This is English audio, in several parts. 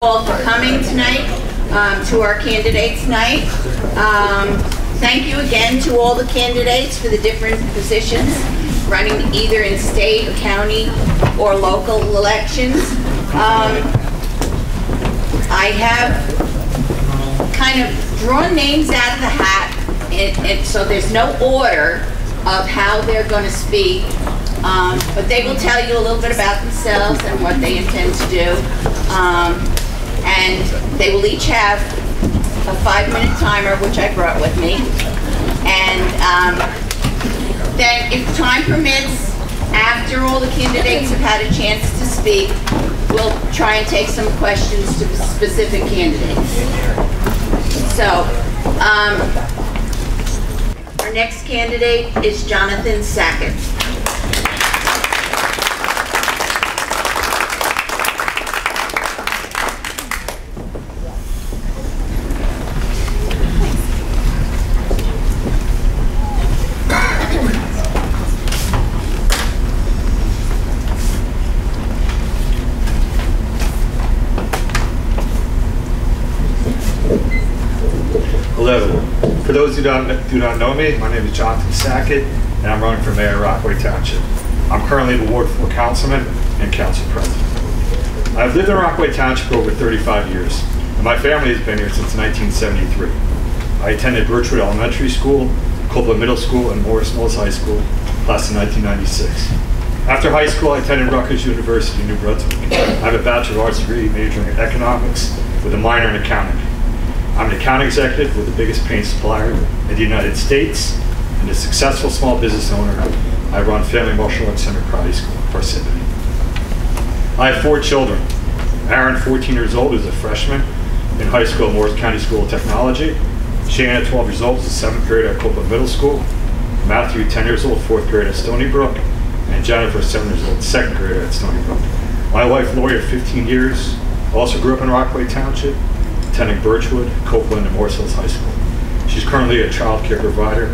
all for coming tonight um, to our candidates night. Um, Thank you again to all the candidates for the different positions, running either in state, county, or local elections. Um, I have kind of drawn names out of the hat, it, it, so there's no order of how they're gonna speak. Um, but they will tell you a little bit about themselves and what they intend to do. And they will each have a five-minute timer, which I brought with me. And um, then, if time permits, after all the candidates have had a chance to speak, we'll try and take some questions to the specific candidates. So, um, our next candidate is Jonathan Sackett. Hello. Who don't, do not know me, my name is Jonathan Sackett, and I'm running for mayor of Rockaway Township. I'm currently the Ward 4 councilman and council president. I've lived in Rockaway Township for over 35 years, and my family has been here since 1973. I attended Birchwood Elementary School, Copeland Middle School, and Morris Hills High School, class of 1996. After high school, I attended Rutgers University in New Brunswick. I have a Bachelor of Arts degree majoring in economics with a minor in accounting. I'm an account executive with the biggest paint supplier in the United States and a successful small business owner. I run Family Martial Arts Center Karate School in Parsippany. I have four children. Aaron, 14 years old, is a freshman in high school at Morris County School of Technology. Shannon, 12 years old, is a seventh grader at Copeland Middle School. Matthew, 10 years old, fourth grade at Stony Brook. And Jennifer, seven years old, second grader at Stony Brook. My wife, Lori, 15 years, also grew up in Rockaway Township, attending Birchwood, Copeland, and Morris Hills High School. She's currently a child care provider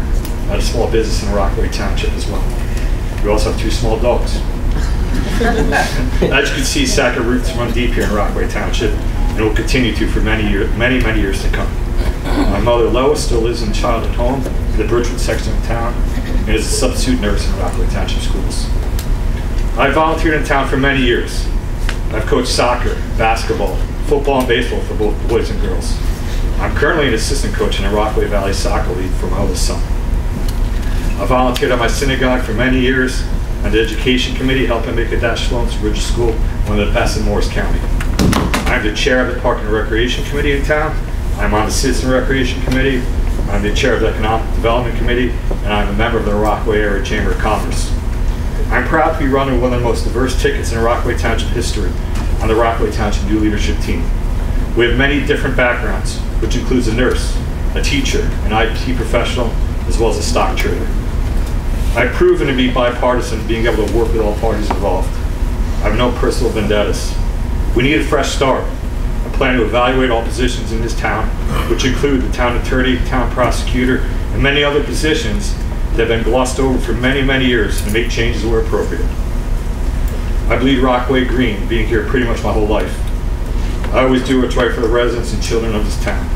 at a small business in Rockaway Township as well. We also have two small dogs. As you can see, Sackett roots run deep here in Rockaway Township and will continue to for many, year, many, many years to come. My mother, Lois, still lives in childhood home in the Birchwood section of town and is a substitute nurse in Rockaway Township Schools. I volunteered in town for many years. I've coached soccer, basketball, football, and baseball for both boys and girls. I'm currently an assistant coach in the Rockaway Valley Soccer League for my oldest son. I volunteered at my synagogue for many years on the education committee, helping make a dash Sloan Ridge School one of the best in Morris County. I'm the chair of the Park and Recreation Committee in town. I'm on the Citizen Recreation Committee. I'm the chair of the Economic Development Committee, and I'm a member of the Rockaway Area Chamber of Commerce. I'm proud to be running one of the most diverse tickets in Rockaway Township history on the Rockaway Township New Leadership Team. We have many different backgrounds, which includes a nurse, a teacher, an IT professional, as well as a stock trader. I've proven to be bipartisan, being able to work with all parties involved. I have no personal vendettas. We need a fresh start. I plan to evaluate all positions in this town, which include the town attorney, town prosecutor, and many other positions that have been glossed over for many, many years and make changes where appropriate. I bleed Rockaway green, being here pretty much my whole life. I always do what's right for the residents and children of this town.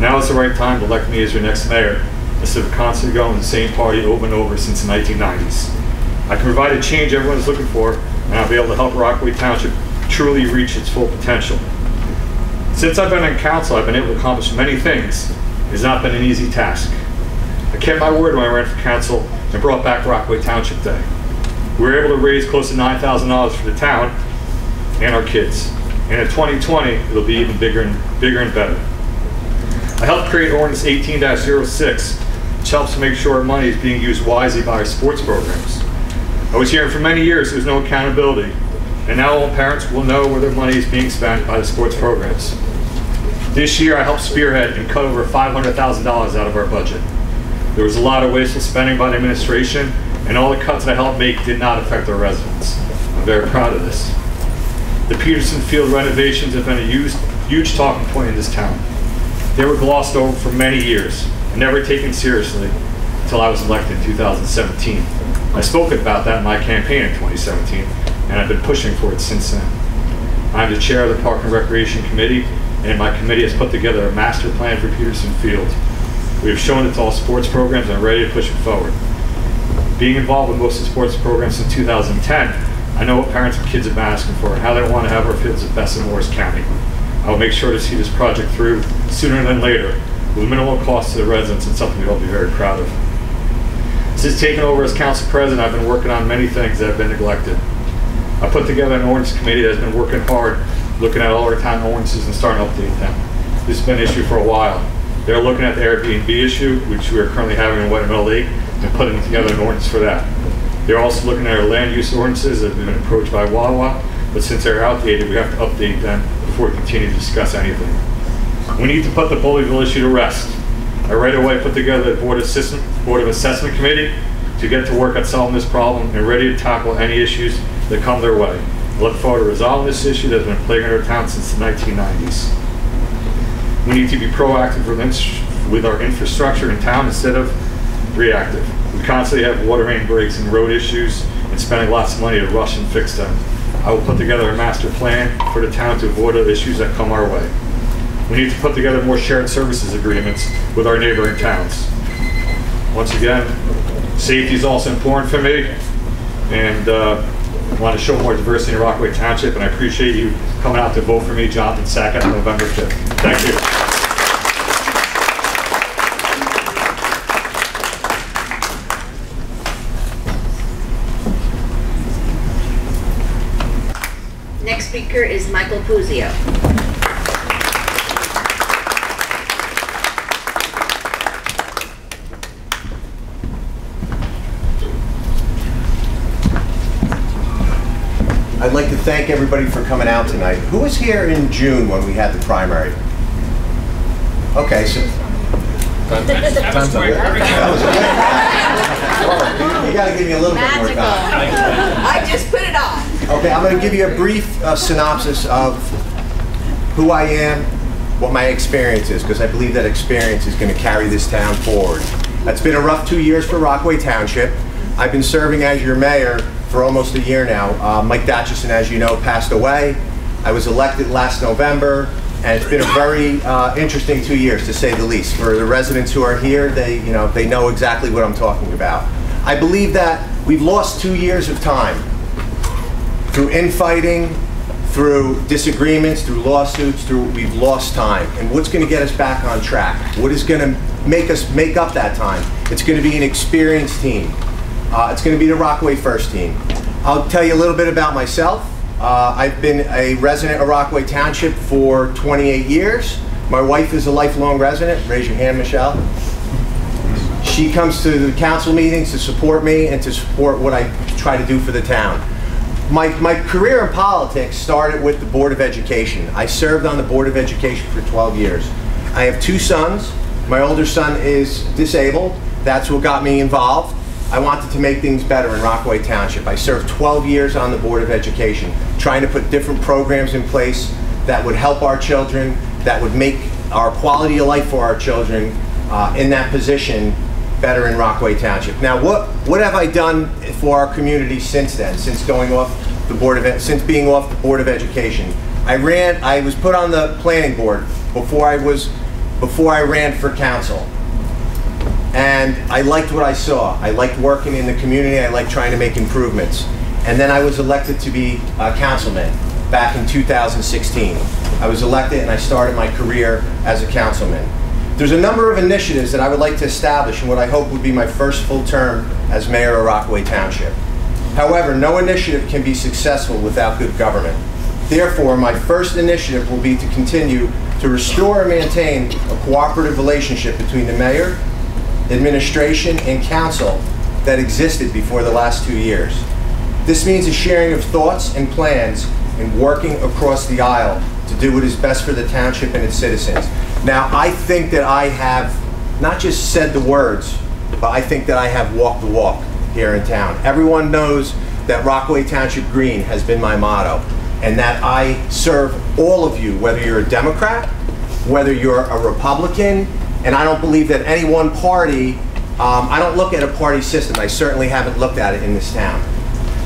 Now is the right time to elect me as your next mayor, instead of constantly going to the same party over and over since the 1990s. I can provide a change everyone's looking for, and I'll be able to help Rockaway Township truly reach its full potential. Since I've been on council, I've been able to accomplish many things. It's not been an easy task. I kept my word when I ran for council and brought back Rockaway Township Day. We were able to raise close to $9,000 for the town and our kids. And in 2020, it'll be even bigger and bigger and better. I helped create ordinance 18-06, which helps make sure money is being used wisely by our sports programs. I was hearing for many years there's no accountability, and now all parents will know where their money is being spent by the sports programs. This year, I helped spearhead and cut over $500,000 out of our budget. There was a lot of wasteful spending by the administration, and all the cuts that I helped make did not affect our residents. I'm very proud of this. The Peterson Field renovations have been a huge, huge talking point in this town. They were glossed over for many years and never taken seriously until I was elected in 2017. I spoke about that in my campaign in 2017, and I've been pushing for it since then. I'm the chair of the Park and Recreation Committee, and my committee has put together a master plan for Peterson Field. We have shown it to all sports programs and are ready to push it forward. Being involved with most of the sports programs since 2010, I know what parents and kids have been asking for and how they want to have our fields at best in Morris County. I will make sure to see this project through sooner than later with minimal cost to the residents and something we'll be very proud of. Since taking over as council president, I've been working on many things that have been neglected. I put together an ordinance committee that's been working hard, looking at all our town ordinances and starting to update them. This has been an issue for a while. They're looking at the Airbnb issue, which we are currently having in White Meadow Lake, and putting together an ordinance for that. They're also looking at our land use ordinances that have been approached by Wawa, but since they're outdated, we have to update them before we continue to discuss anything. We need to put the Bullyville issue to rest. I right away put together a Board of Assessment, Board of Assessment Committee to get to work on solving this problem and ready to tackle any issues that come their way. I look forward to resolving this issue that's been plaguing our town since the 1990s. We need to be proactive with our infrastructure in town instead of reactive. We constantly have water main breaks and road issues and spending lots of money to rush and fix them. I will put together a master plan for the town to avoid the issues that come our way. We need to put together more shared services agreements with our neighboring towns. Once again, safety is also important for me, and uh, I want to show more diversity in Rockaway Township, and I appreciate you coming out to vote for me, Jonathan Sackett, on November 5th. Thank you. Next speaker is Michael Puzio. I'd like to thank everybody for coming out tonight. Who was here in June when we had the primary? Okay, so. That was You gotta give me a little bit more time. I just put it on. Okay, I'm gonna give you a brief uh, synopsis of who I am, what my experience is, because I believe that experience is gonna carry this town forward. It's been a rough two years for Rockaway Township. I've been serving as your mayor for almost a year now. Uh, Mike Dachisen, as you know, passed away. I was elected last November, and it's been a very uh, interesting two years, to say the least. For the residents who are here, they, you know, they know exactly what I'm talking about. I believe that we've lost two years of time through infighting, through disagreements, through lawsuits, through we've lost time. And what's going to get us back on track? What is going to make us make up that time? It's going to be an experienced team. Uh, it's going to be the Rockaway First team. I'll tell you a little bit about myself. Uh, I've been a resident of Rockaway Township for 28 years. My wife is a lifelong resident. Raise your hand, Michelle. She comes to the council meetings to support me and to support what I try to do for the town. My, my career in politics started with the Board of Education. I served on the Board of Education for 12 years. I have two sons. My older son is disabled. That's what got me involved. I wanted to make things better in Rockaway Township. I served 12 years on the Board of Education, trying to put different programs in place that would help our children, that would make our quality of life for our children uh, in that position better in Rockaway Township. Now, what what have I done for our community since then? Since going off the board of since being off the board of education, I ran. I was put on the planning board before I was before I ran for council, and I liked what I saw. I liked working in the community. I liked trying to make improvements. And then I was elected to be a councilman back in 2016. I was elected and I started my career as a councilman. There's a number of initiatives that I would like to establish in what I hope would be my first full term as mayor of Rockaway Township. However, no initiative can be successful without good government. Therefore, my first initiative will be to continue to restore and maintain a cooperative relationship between the mayor, administration, and council that existed before the last two years. This means a sharing of thoughts and plans and working across the aisle to do what is best for the township and its citizens. Now, I think that I have not just said the words, but I think that I have walked the walk here in town. Everyone knows that Rockaway Township Green has been my motto, and that I serve all of you, whether you're a Democrat, whether you're a Republican, and I don't believe that any one party, um, I don't look at a party system. I certainly haven't looked at it in this town.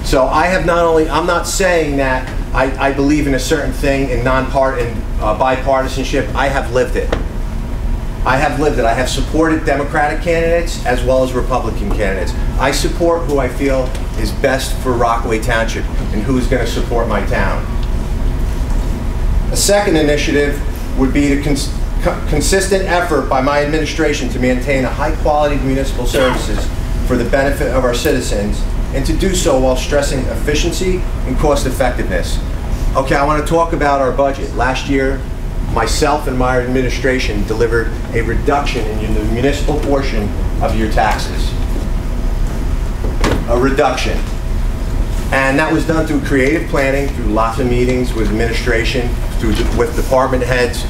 So I have not only, I'm not saying that I, I believe in a certain thing in non-part, in uh, bipartisanship. I have lived it. I have lived it. I have supported Democratic candidates as well as Republican candidates. I support who I feel is best for Rockaway Township and who is going to support my town. A second initiative would be the cons co- consistent effort by my administration to maintain a high quality of municipal services for the benefit of our citizens and to do so while stressing efficiency and cost effectiveness. Okay, I want to talk about our budget. Last year, myself and my administration delivered a reduction in the municipal portion of your taxes. A reduction. And that was done through creative planning, through lots of meetings with administration, through, with department heads.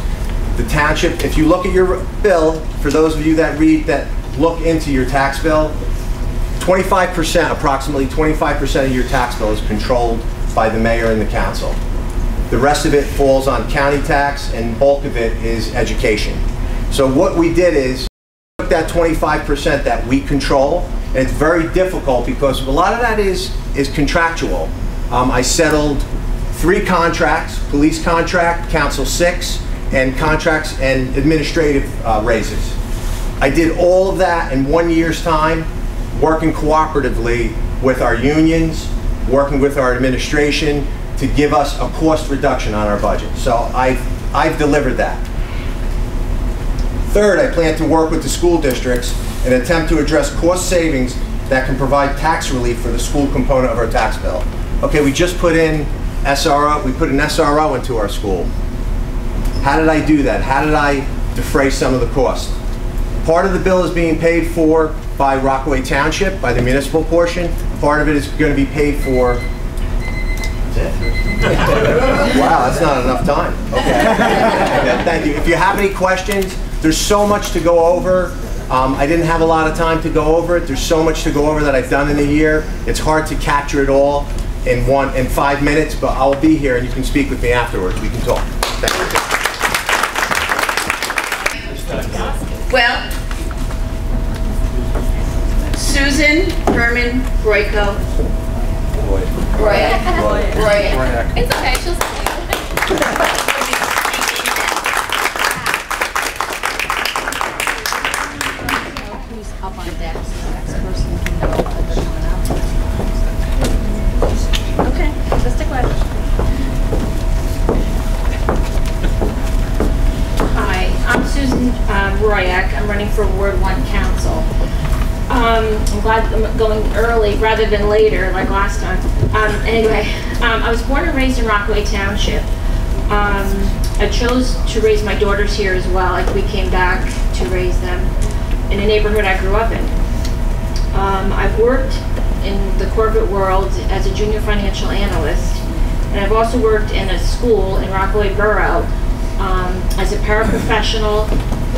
The township, if you look at your bill, for those of you that read, that look into your tax bill, 25%, approximately 25% of your tax bill is controlled by the mayor and the council. The rest of it falls on county tax and bulk of it is education. So what we did is, took that 25% that we control, and it's very difficult because a lot of that is, is contractual. Um, I settled three contracts, police contract, council six, and contracts and administrative uh, raises. I did all of that in one year's time, working cooperatively with our unions, working with our administration to give us a cost reduction on our budget. So I've, I've delivered that. Third, I plan to work with the school districts and attempt to address cost savings that can provide tax relief for the school component of our tax bill. Okay, we just put in SRO, we put an SRO into our school. How did I do that? How did I defray some of the cost? Part of the bill is being paid for by Rockaway Township, by the municipal portion. Part of it is going to be paid for Wow, that's not enough time. Okay. Okay, Thank you. If you have any questions, there's so much to go over. Um, I didn't have a lot of time to go over it. There's so much to go over that I've done in a year. It's hard to capture it all in one, in five minutes, but I'll be here and you can speak with me afterwards. We can talk. Thank you. Well, Susan Herman Royko. Roy. Roy. It's okay, she'll see. Who's up on deck, so next person can know that they're coming out. Okay, just a question. Hi, I'm Susan uh, Royek. I'm running for Ward 1 Council. Um, I'm glad I'm going early rather than later, like last time. Um, Anyway, um, I was born and raised in Rockaway Township. Um, I chose to raise my daughters here as well. Like, we came back to raise them in a neighborhood I grew up in. Um, I've worked in the corporate world as a junior financial analyst, and I've also worked in a school in Rockaway Borough um, as a paraprofessional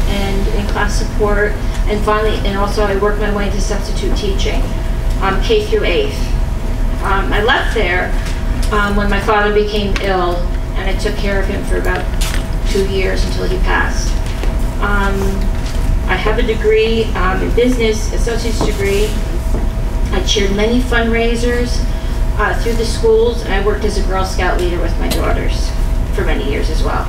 and in class support, and finally, and also I worked my way into substitute teaching, um, K through eighth. Um, I left there um, when my father became ill, and I took care of him for about two years until he passed. Um, I have a degree um, in business, associate's degree. I chaired many fundraisers uh, through the schools, and I worked as a Girl Scout leader with my daughters for many years as well.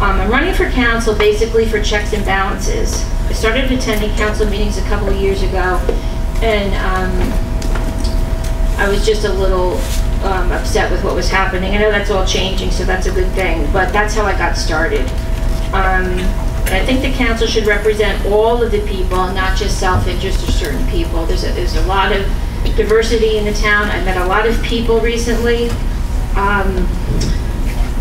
Um, I'm running for council basically for checks and balances. I started attending council meetings a couple of years ago, and um, I was just a little um, upset with what was happening. I know that's all changing, so that's a good thing, but that's how I got started. Um, I think the council should represent all of the people, not just self-interest or certain people. There's a, there's a lot of diversity in the town. I met a lot of people recently.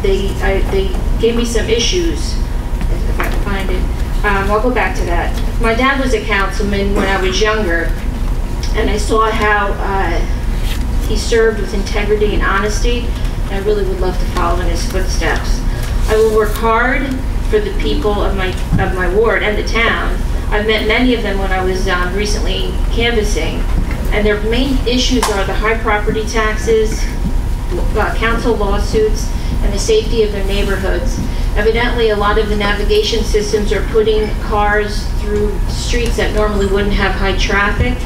They, I, they gave me some issues, if I can find it. Um, I'll go back to that. My dad was a councilman when I was younger, and I saw how uh, he served with integrity and honesty. and I really would love to follow in his footsteps. I will work hard for the people of my of my ward and the town. I've met many of them when I was um, recently canvassing, and their main issues are the high property taxes, uh, council lawsuits, and the safety of their neighborhoods. Evidently, a lot of the navigation systems are putting cars through streets that normally wouldn't have high traffic.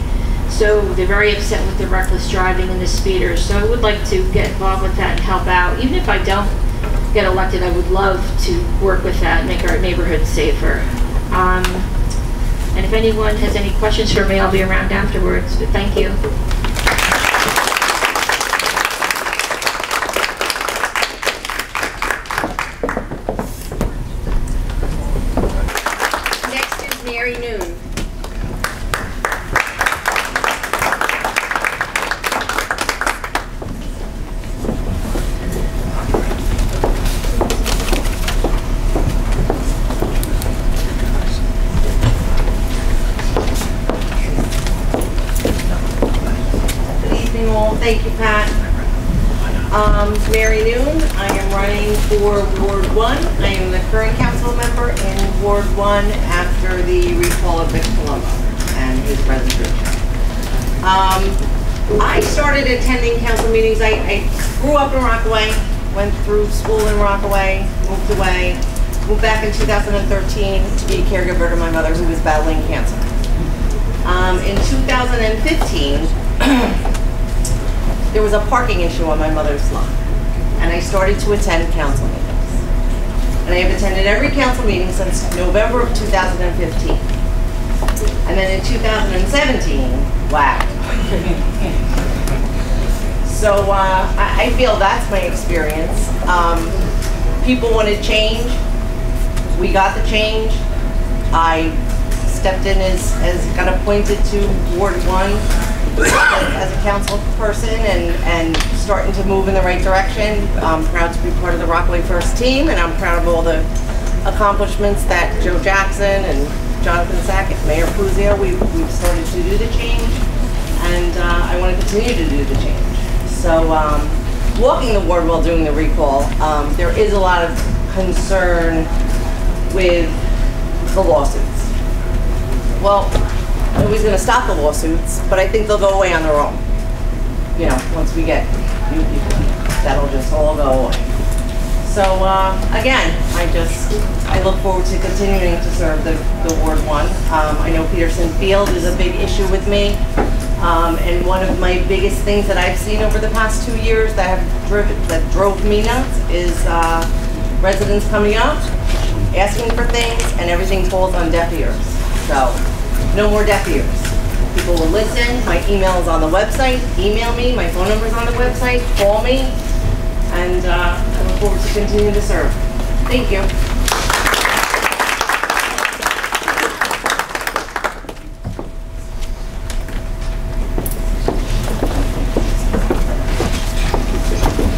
So they're very upset with the reckless driving and the speeders. So I would like to get involved with that and help out. Even if I don't get elected, I would love to work with that, and make our neighborhood safer. Um, and if anyone has any questions for me, I'll be around afterwards, but thank you. Next is Mary Noon. Good evening all, thank you Pat. Um, Mary Noon, I am running for Ward One. I am the current council member in Ward One after the recall of Vic Palumbo and his resignation. Um, I started attending council meetings, I, I grew up in Rockaway, went through school in Rockaway, moved away, moved back in 2013 to be a caregiver to my mother who was battling cancer. Um, in 2015, there was a parking issue on my mother's lot, and I started to attend council meetings. And I have attended every council meeting since November of 2015. And then in 2017, wow. So uh, I I feel that's my experience. Um, People to change. We got the change. I stepped in as, as got appointed to Ward One as a council person and, and starting to move in the right direction. I'm proud to be part of the Rockaway First Team, and I'm proud of all the accomplishments that Joe Jackson and Jonathan Sackett, Mayor Puzio, we've, we've started to do the change, and uh, I want to continue to do the change. So, um, walking the ward while doing the recall, um, there is a lot of concern with the lawsuits. Well, nobody's gonna stop the lawsuits, but I think they'll go away on their own. You know, once we get new people, that'll just all go away. So, uh, again, I just, I look forward to continuing to serve the, the Ward One. Um, I know Peterson Field is a big issue with me. Um, and one of my biggest things that I've seen over the past two years that have driven, that drove me nuts is, uh, residents coming up, asking for things, and everything falls on deaf ears. So, no more deaf ears. People will listen, my email is on the website, email me, my phone number is on the website, call me, and, uh, I look forward to continuing to serve. Thank you.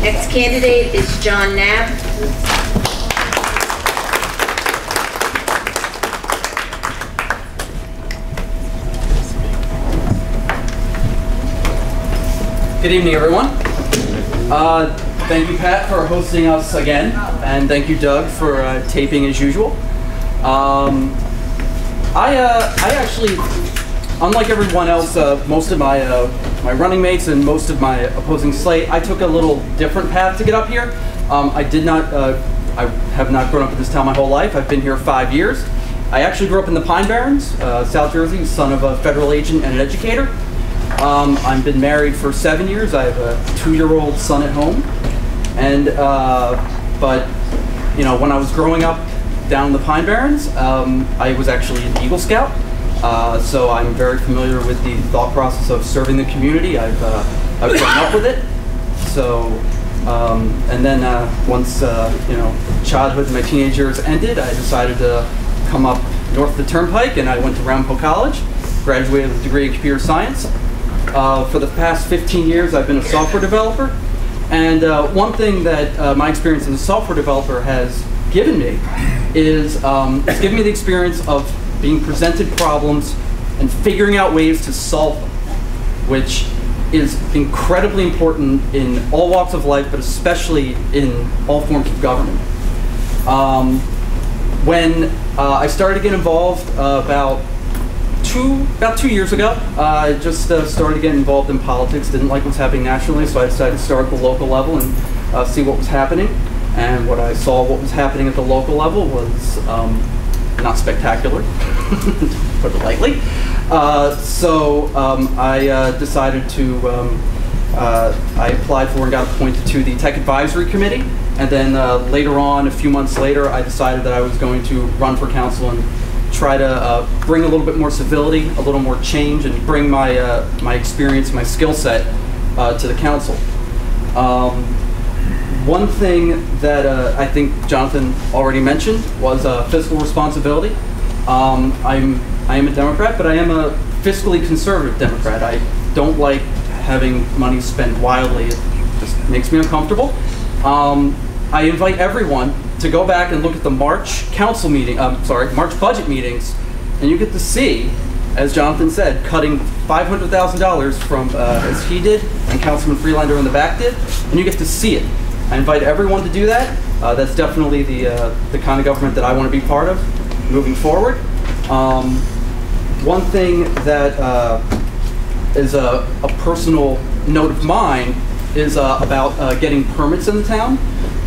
Next candidate is John Knab. Good evening, everyone. Uh, thank you, Pat, for hosting us again, and thank you, Doug, for uh, taping as usual. Um, I, uh, I actually, unlike everyone else, uh, most of my uh, my running mates and most of my opposing slate, I took a little different path to get up here. Um, I did not, uh, I have not grown up in this town my whole life. I've been here five years. I actually grew up in the Pine Barrens, South Jersey, son of a federal agent and an educator. Um, I've been married for seven years. I have a two-year-old son at home, and uh, but you know when I was growing up down in the Pine Barrens, um, I was actually an Eagle Scout. Uh, so I'm very familiar with the thought process of serving the community. I've uh, I've grown up with it. So um, and then uh, once uh, you know childhood and my teenage years ended, I decided to come up north of the Turnpike, and I went to Ramapo College, graduated with a degree in computer science. Uh, for the past 15 years, I've been a software developer. And uh, one thing that uh, my experience as a software developer has given me is um, it's given me the experience of being presented problems and figuring out ways to solve them, which is incredibly important in all walks of life, but especially in all forms of government. Um, when uh, I started to get involved about two about two years ago. Uh, I just uh, started getting involved in politics. Didn't like what's happening nationally, so I decided to start at the local level and uh, see what was happening. And what I saw, what was happening at the local level, was um, not spectacular, put it lightly. Uh, so um, I uh, decided to um, uh, I applied for and got appointed to the Tech Advisory Committee. And then uh, later on, a few months later, I decided that I was going to run for council and try to uh, bring a little bit more civility, a little more change, and bring my, uh, my experience, my skill set uh, to the council. Um, one thing that uh, I think Jonathan already mentioned was uh, fiscal responsibility. Um, I'm I am a Democrat, but I am a fiscally conservative Democrat. I don't like having money spent wildly. It just makes me uncomfortable. Um, I invite everyone to go back and look at the March council meeting. Um, sorry, March budget meetings, and you get to see, as Jonathan said, cutting $500,000 from uh, as he did and Councilman Freelander in the back did, and you get to see it. I invite everyone to do that. Uh, that's definitely the uh, the kind of government that I want to be part of moving forward. Um, one thing that uh, is a, a personal note of mine is uh, about uh, getting permits in the town.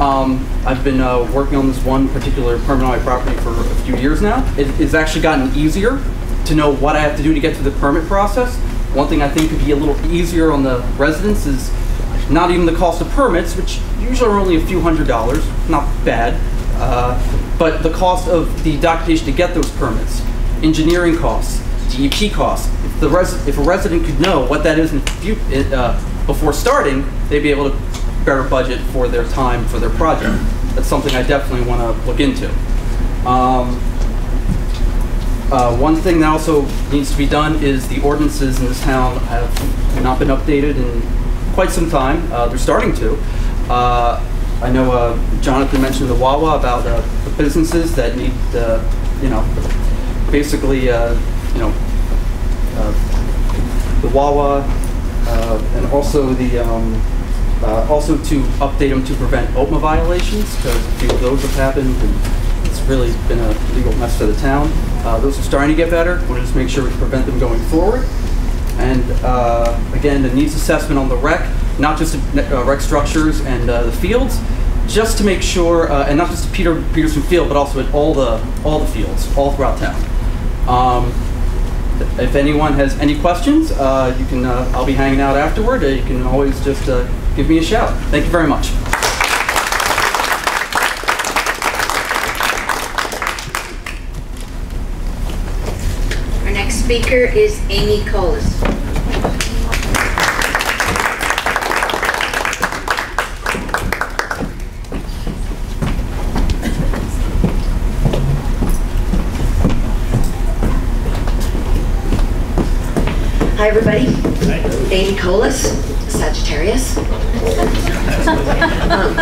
Um, I've been uh, working on this one particular permit on my property for a few years now. It, it's actually gotten easier to know what I have to do to get through the permit process. One thing I think could be a little easier on the residents is not even the cost of permits, which usually are only a few hundred dollars, not bad, uh, but the cost of the documentation to get those permits, engineering costs, DEP costs. If the res- if a resident could know what that is in uh, before starting, they'd be able to better budget for their time for their project. That's something I definitely want to look into. Um, uh, one thing that also needs to be done is the ordinances in this town have not been updated in quite some time. Uh, they're starting to. Uh, I know uh, Jonathan mentioned the Wawa about uh, the businesses that need, you know, basically, uh, you know, the Wawa, and also the, um, uh, also to update them to prevent OPMA violations, because a few of those have happened, and it's really been a legal mess for the town. Uh, those are starting to get better. We'll just make sure we prevent them going forward. And uh, again, the needs assessment on the rec, not just uh, rec structures and uh, the fields, just to make sure, uh, and not just Peter Peterson Field, but also at all the all the fields, all throughout town. Um, if anyone has any questions, uh, you can. Uh, I'll be hanging out afterward. Uh, you can always just uh, give me a shout. Thank you very much. Our next speaker is Amy Kolis. Hi, everybody. Amy Kolis, Sagittarius. Um,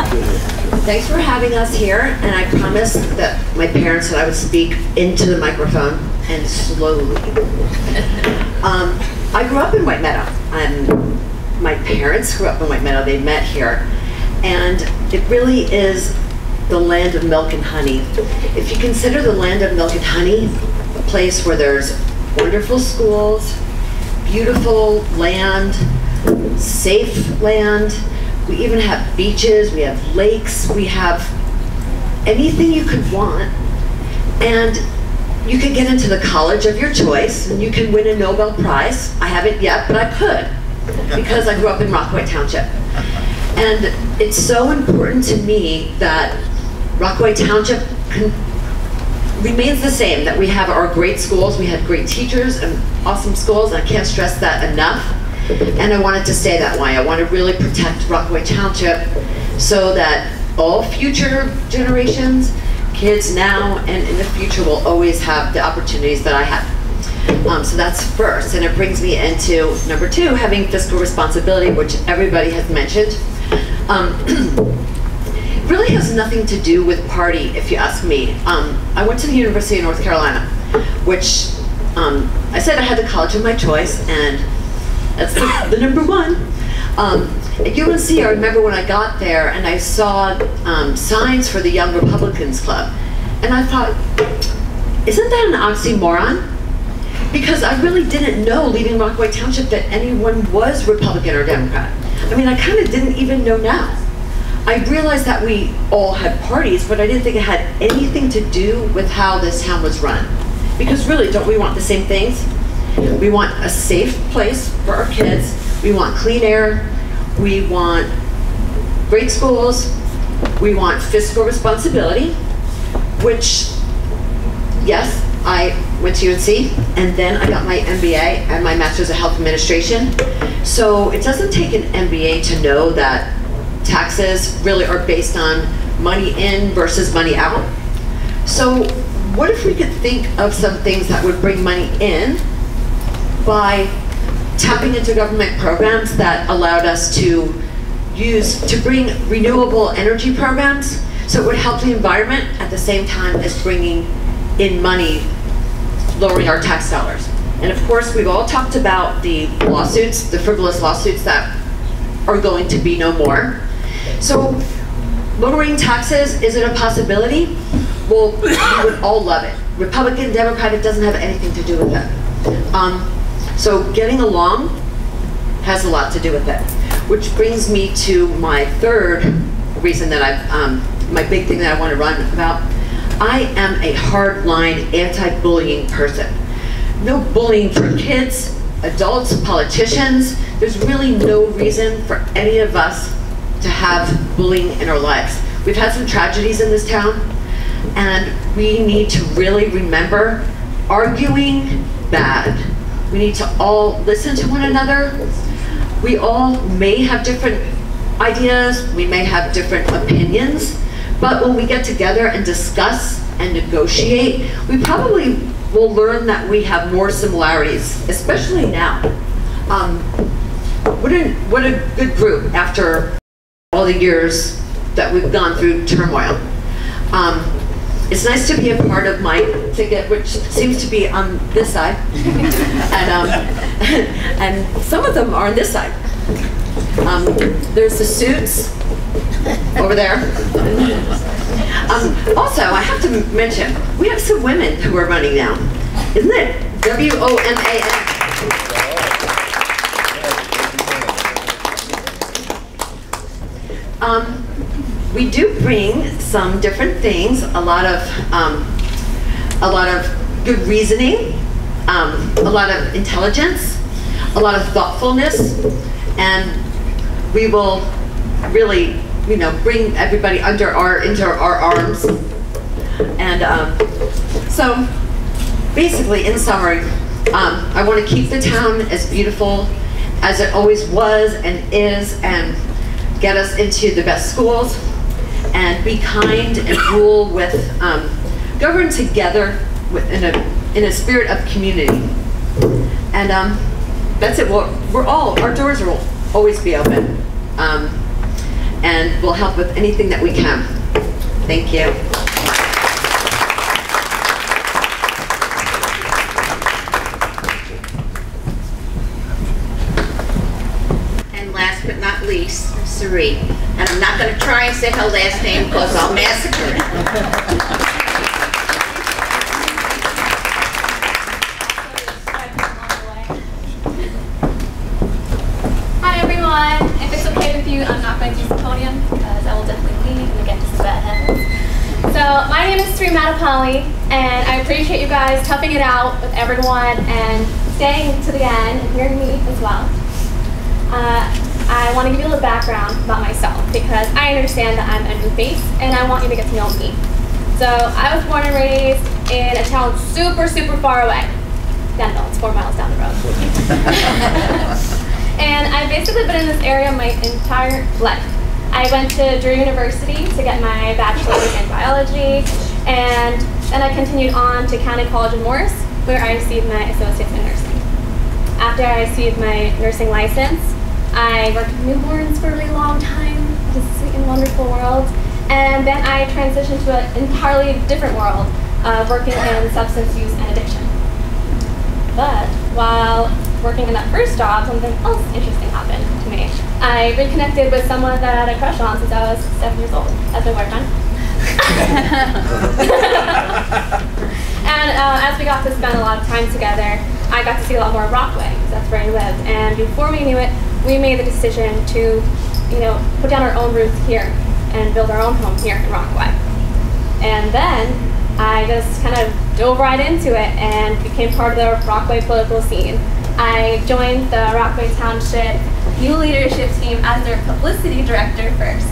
Thanks for having us here, and I promised that my parents that I would speak into the microphone and slowly. Um, I grew up in White Meadow. My parents grew up in White Meadow. They met here, and it really is the land of milk and honey. If you consider the land of milk and honey a place where there's wonderful schools, beautiful land, safe land. We even have beaches, we have lakes, we have anything you could want. And you could get into the college of your choice and you can win a Nobel Prize. I haven't yet, but I could because I grew up in Rockaway Township. And it's so important to me that Rockaway Township con- remains the same, that we have our great schools, we have great teachers and awesome schools, I can't stress that enough. And I wanted to stay that way. I want to really protect Rockaway Township so that all future generations, kids now and in the future will always have the opportunities that I had. Um, so that's first, and it brings me into number two, having fiscal responsibility, which everybody has mentioned. Um, really has nothing to do with party, if you ask me. Um, I went to the University of North Carolina, which um, I said I had the college of my choice, and that's the, number one. Um, at UNC, I remember when I got there and I saw um, signs for the Young Republicans Club, and I thought, isn't that an oxymoron? Because I really didn't know, leaving Rockaway Township, that anyone was Republican or Democrat. I mean, I kind of didn't even know now. I realized that we all had parties, but I didn't think it had anything to do with how this town was run. Because really, don't we want the same things? We want a safe place for our kids. We want clean air. We want great schools. We want fiscal responsibility, which, yes, I went to UNC and then I got my MBA and my Master's of Health Administration. So it doesn't take an MBA to know that taxes really are based on money in versus money out. So what if we could think of some things that would bring money in by tapping into government programs that allowed us to use, to bring renewable energy programs so it would help the environment at the same time as bringing in money, lowering our tax dollars. And of course, we've all talked about the lawsuits, the frivolous lawsuits that are going to be no more. So lowering taxes, is it a possibility? Well, we would all love it. Republican, Democrat, it doesn't have anything to do with it. Um, so getting along has a lot to do with it. Which brings me to my third reason that I, um, my big thing that I want to run about. I am a hardline anti-bullying person. No bullying for kids, adults, politicians. There's really no reason for any of us to have bullying in our lives. We've had some tragedies in this town, and we need to really remember arguing bad. We need to all listen to one another. We all may have different ideas, we may have different opinions, but when we get together and discuss and negotiate, we probably will learn that we have more similarities, especially now. Um, what a, what a good group after all the years that we've gone through turmoil. Um, it's nice to be a part of my ticket, which seems to be on this side, and um, and some of them are on this side. Um, there's the suits over there. Um, also, I have to mention we have some women who are running now. Isn't it W Um, we do bring some different things, a lot of, um, a lot of good reasoning, um, a lot of intelligence, a lot of thoughtfulness, and we will really, you know, bring everybody under our, into our arms. And um, so, basically, in summary, um, I want to keep the town as beautiful as it always was and is, and get us into the best schools, and be kind and rule with, um, govern together in, a, in a spirit of community. And um, that's it. We're, we're all, our doors will always be open. Um, and we'll help with anything that we can. Thank you. And last but not Sari. And I'm not going to try and say her last name because I'll massacre it. Hi everyone. If it's okay with you, I'm not going to use the podium because I will definitely leave and get into some bad. So my name is Sri Madappalli, and I appreciate you guys toughing it out with everyone and staying to the end and hearing me as well. Uh, I want to give you a little background about myself because I understand that I'm a new face and I want you to get to know me. So I was born and raised in a town super, super far away. Denville, it's four miles down the road. and I've basically been in this area my entire life. I went to Drew University to get my bachelor's in biology, and then I continued on to County College of Morris, where I received my associate's in nursing. After I received my nursing license, I worked with newborns for a really long time, this sweet and wonderful world, and then I transitioned to an entirely different world, uh, working in substance use and addiction. But while working in that first job, something else interesting happened to me. I reconnected with someone that I had a crush on since I was seven years old as my boyfriend. and uh, as we got to spend a lot of time together, I got to see a lot more of Rockaway, because that's where he lived. And before we knew it, we made the decision to, you know, put down our own roots here and build our own home here in Rockaway. And then I just kind of dove right into it and became part of the Rockaway political scene. I joined the Rockaway Township New Leadership Team as their publicity director first.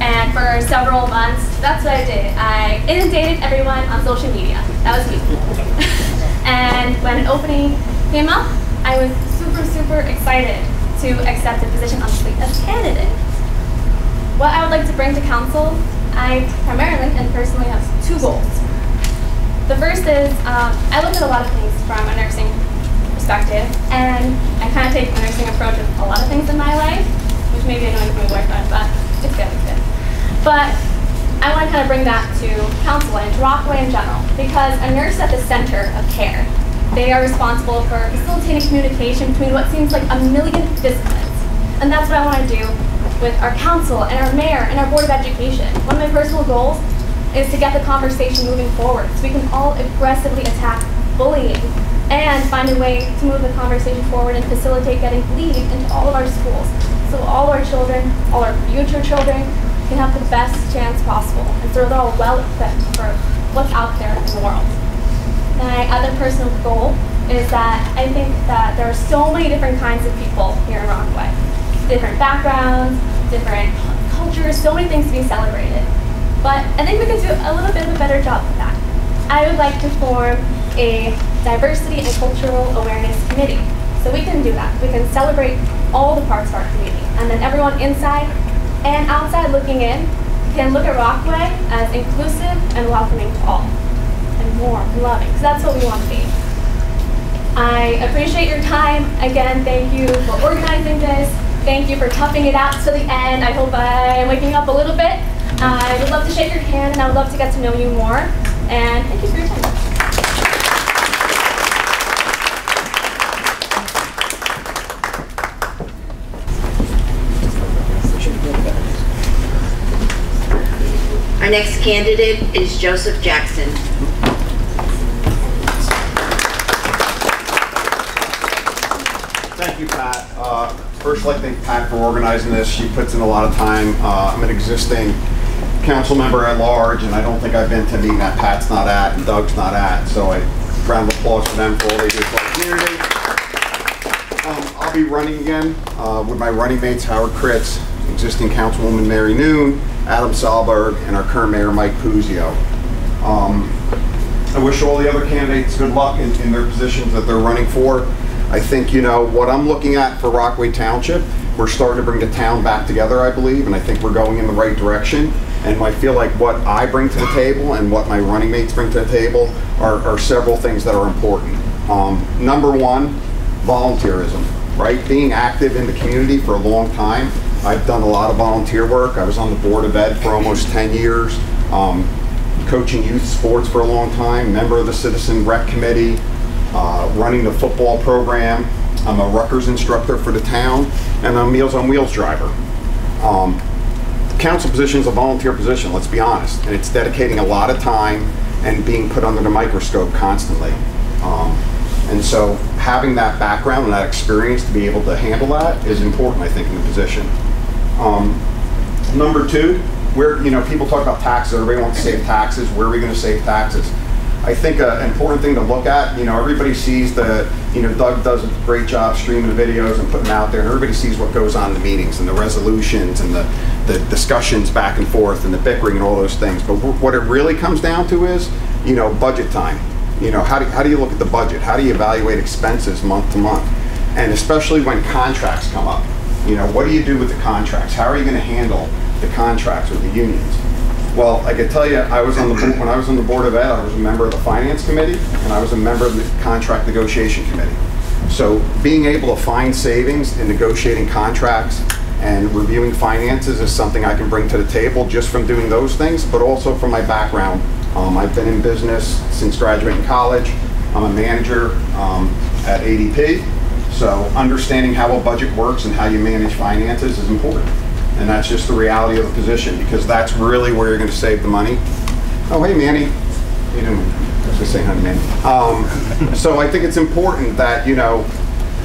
And for several months, that's what I did. I inundated everyone on social media. That was me. and when an opening came up, I was super, super excited to accept a position on the slate as candidate. What I would like to bring to council, I primarily and personally have two goals. The first is um, I look at a lot of things from a nursing perspective, and I kind of take the nursing approach with a lot of things in my life, which maybe even work on, but it's good, it's good. But I want to kind of bring that to council and to Rockaway in general, because a nurse at the center of care. They are responsible for facilitating communication between what seems like a million disciplines. And that's what I want to do with our council and our mayor and our board of education. One of my personal goals is to get the conversation moving forward so we can all aggressively attack bullying and find a way to move the conversation forward and facilitate getting LEAD into all of our schools. So all our children, all our future children, can have the best chance possible and so they're all well equipped for what's out there in the world. My other personal goal is that I think that there are so many different kinds of people here in Rockaway. Different backgrounds, different cultures, so many things to be celebrated. But I think we can do a little bit of a better job with that. I would like to form a diversity and cultural awareness committee. So we can do that. We can celebrate all the parts of our community. And then everyone inside and outside looking in can look at Rockaway as inclusive and welcoming to all. Warm loving, because that's what we want to be. I appreciate your time. Again, thank you for organizing this. Thank you for toughing it out to the end. I hope I am waking up a little bit. I would love to shake your hand and I would love to get to know you more. And thank you for your time. Our next candidate is Joseph Jackson. Uh, First, I'd like to thank Pat for organizing this. She puts in a lot of time. Uh, I'm an existing council member at large, and I don't think I've been to a meeting that Pat's not at and Doug's not at, so I round of applause for them for all they do for community. Um, I'll be running again uh, with my running mates, Howard Kritz, existing councilwoman Mary Noon, Adam Salberg, and our current mayor, Mike Puzio. Um, I wish all the other candidates good luck in, in their positions that they're running for. I think, you know, what I'm looking at for Rockaway Township, we're starting to bring the town back together, I believe, and I think we're going in the right direction. And I feel like what I bring to the table and what my running mates bring to the table are, are several things that are important. Um, number one, volunteerism, right? Being active in the community for a long time. I've done a lot of volunteer work. I was on the Board of Ed for almost 10 years. Um, coaching youth sports for a long time, member of the Citizen Rec Committee, uh, running the football program. I'm a Rutgers instructor for the town, and I'm a Meals on Wheels driver. Um, council position is a volunteer position, let's be honest, and it's dedicating a lot of time and being put under the microscope constantly. Um, and so having that background and that experience to be able to handle that is important, I think, in the position. Um, number two, where, you know, people talk about taxes, everybody wants to save taxes, where are we going to save taxes? I think an important thing to look at, you know, everybody sees the, you know, Doug does a great job streaming the videos and putting them out there, and everybody sees what goes on in the meetings and the resolutions and the, the discussions back and forth and the bickering and all those things. But wh- what it really comes down to is, you know, budget time. You know, how do, how do you look at the budget? How do you evaluate expenses month to month? And especially when contracts come up. You know, what do you do with the contracts? How are you going to handle the contracts with the unions? Well, I can tell you, I was on the, when I was on the Board of Ed, I was a member of the Finance Committee, and I was a member of the Contract Negotiation Committee. So being able to find savings in negotiating contracts and reviewing finances is something I can bring to the table just from doing those things, but also from my background. Um, I've been in business since graduating college. I'm a manager um, at ADP. So understanding how a budget works and how you manage finances is important. And that's just the reality of the position because that's really where you're going to save the money. Oh, hey, Manny. How you doing? I was just saying hi Manny. Um, so I think it's important that, you know,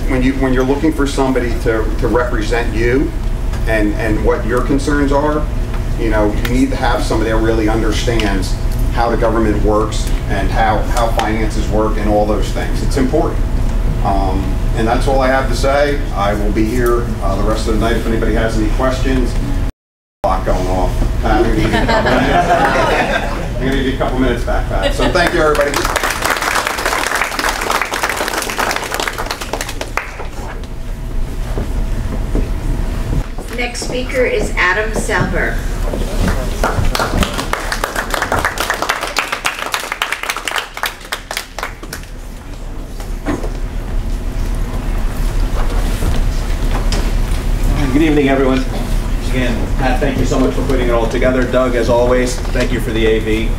when, you, when you're looking for somebody to, to represent you and, and what your concerns are, you know, you need to have somebody that really understands how the government works and how, how finances work and all those things. It's important. Um, And that's all I have to say. I will be here uh, the rest of the night if anybody has any questions. Clock going off. I'm gonna give you a couple minutes. I'm give you a couple minutes back, Pat. So thank you, everybody. Next speaker is Adam Salberg. Good evening, everyone. Again, Pat, thank you so much for putting it all together. Doug, as always, thank you for the AV.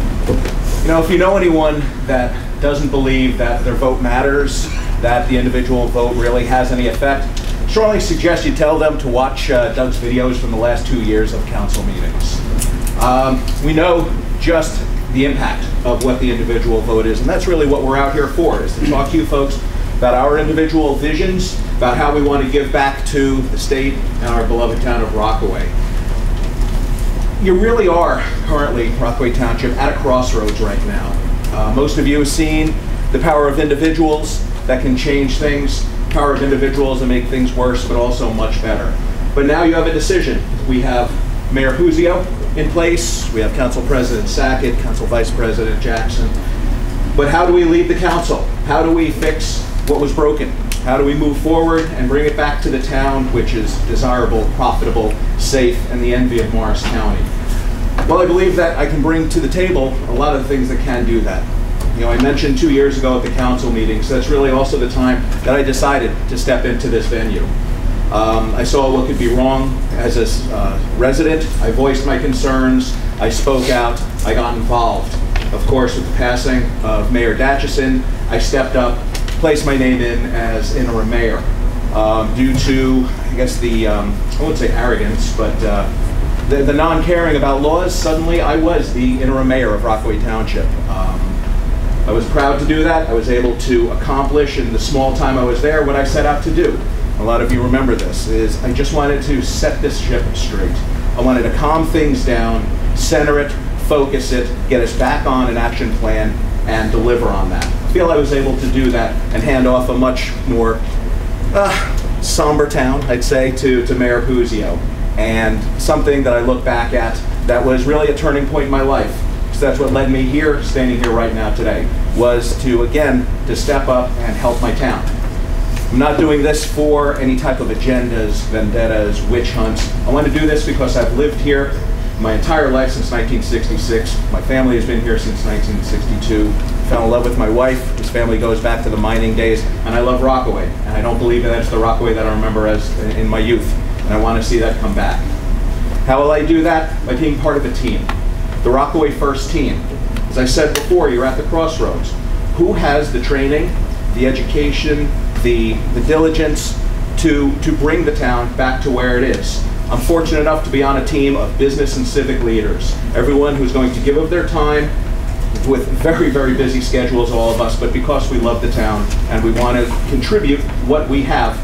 You know, if you know anyone that doesn't believe that their vote matters, that the individual vote really has any effect, strongly suggest you tell them to watch uh, Doug's videos from the last two years of council meetings. Um, we know just the impact of what the individual vote is, and that's really what we're out here for, is to talk to you folks about our individual visions, about how we want to give back to the state and our beloved town of Rockaway. You really are currently, Rockaway Township, at a crossroads right now. Uh, most of you have seen the power of individuals that can change things, power of individuals that make things worse, but also much better. But now you have a decision. We have Mayor Puzio in place, we have Council President Sackett, Council Vice President Jackson. But how do we lead the council? How do we fix what was broken? How do we move forward and bring it back to the town, which is desirable, profitable, safe, and the envy of Morris County? Well, I believe that I can bring to the table a lot of things that can do that. You know, I mentioned two years ago at the council meeting, so that's really also the time that I decided to step into this venue. Um, I saw what could be wrong as a uh, resident. I voiced my concerns. I spoke out. I got involved. Of course, with the passing of Mayor Dachisen, I stepped up, placed my name in as interim mayor. Um, due to, I guess, the, um, I wouldn't say arrogance, but uh, the, the non-caring about laws, suddenly I was the interim mayor of Rockaway Township. Um, I was proud to do that. I was able to accomplish in the small time I was there what I set out to do. A lot of you remember this, is I just wanted to set this ship straight. I wanted to calm things down, center it, focus it, get us back on an action plan, and deliver on that. I feel I was able to do that and hand off a much more uh, somber town, I'd say, to, to Mayor Puzio. And something that I look back at that was really a turning point in my life. So that's what led me here, standing here right now today, was to, again, to step up and help my town. I'm not doing this for any type of agendas, vendettas, witch hunts. I want to do this because I've lived here my entire life since 1966. My family has been here since 1962. Fell in love with my wife. His family goes back to the mining days, and I love Rockaway. And I don't believe that it's the Rockaway that I remember as in my youth. And I want to see that come back. How will I do that? By being part of a team. The Rockaway First Team. As I said before, you're at the crossroads. Who has the training, the education, the, the diligence to, to bring the town back to where it is? I'm fortunate enough to be on a team of business and civic leaders. Everyone who's going to give of their time with very, very busy schedules, all of us, but because we love the town and we want to contribute what we have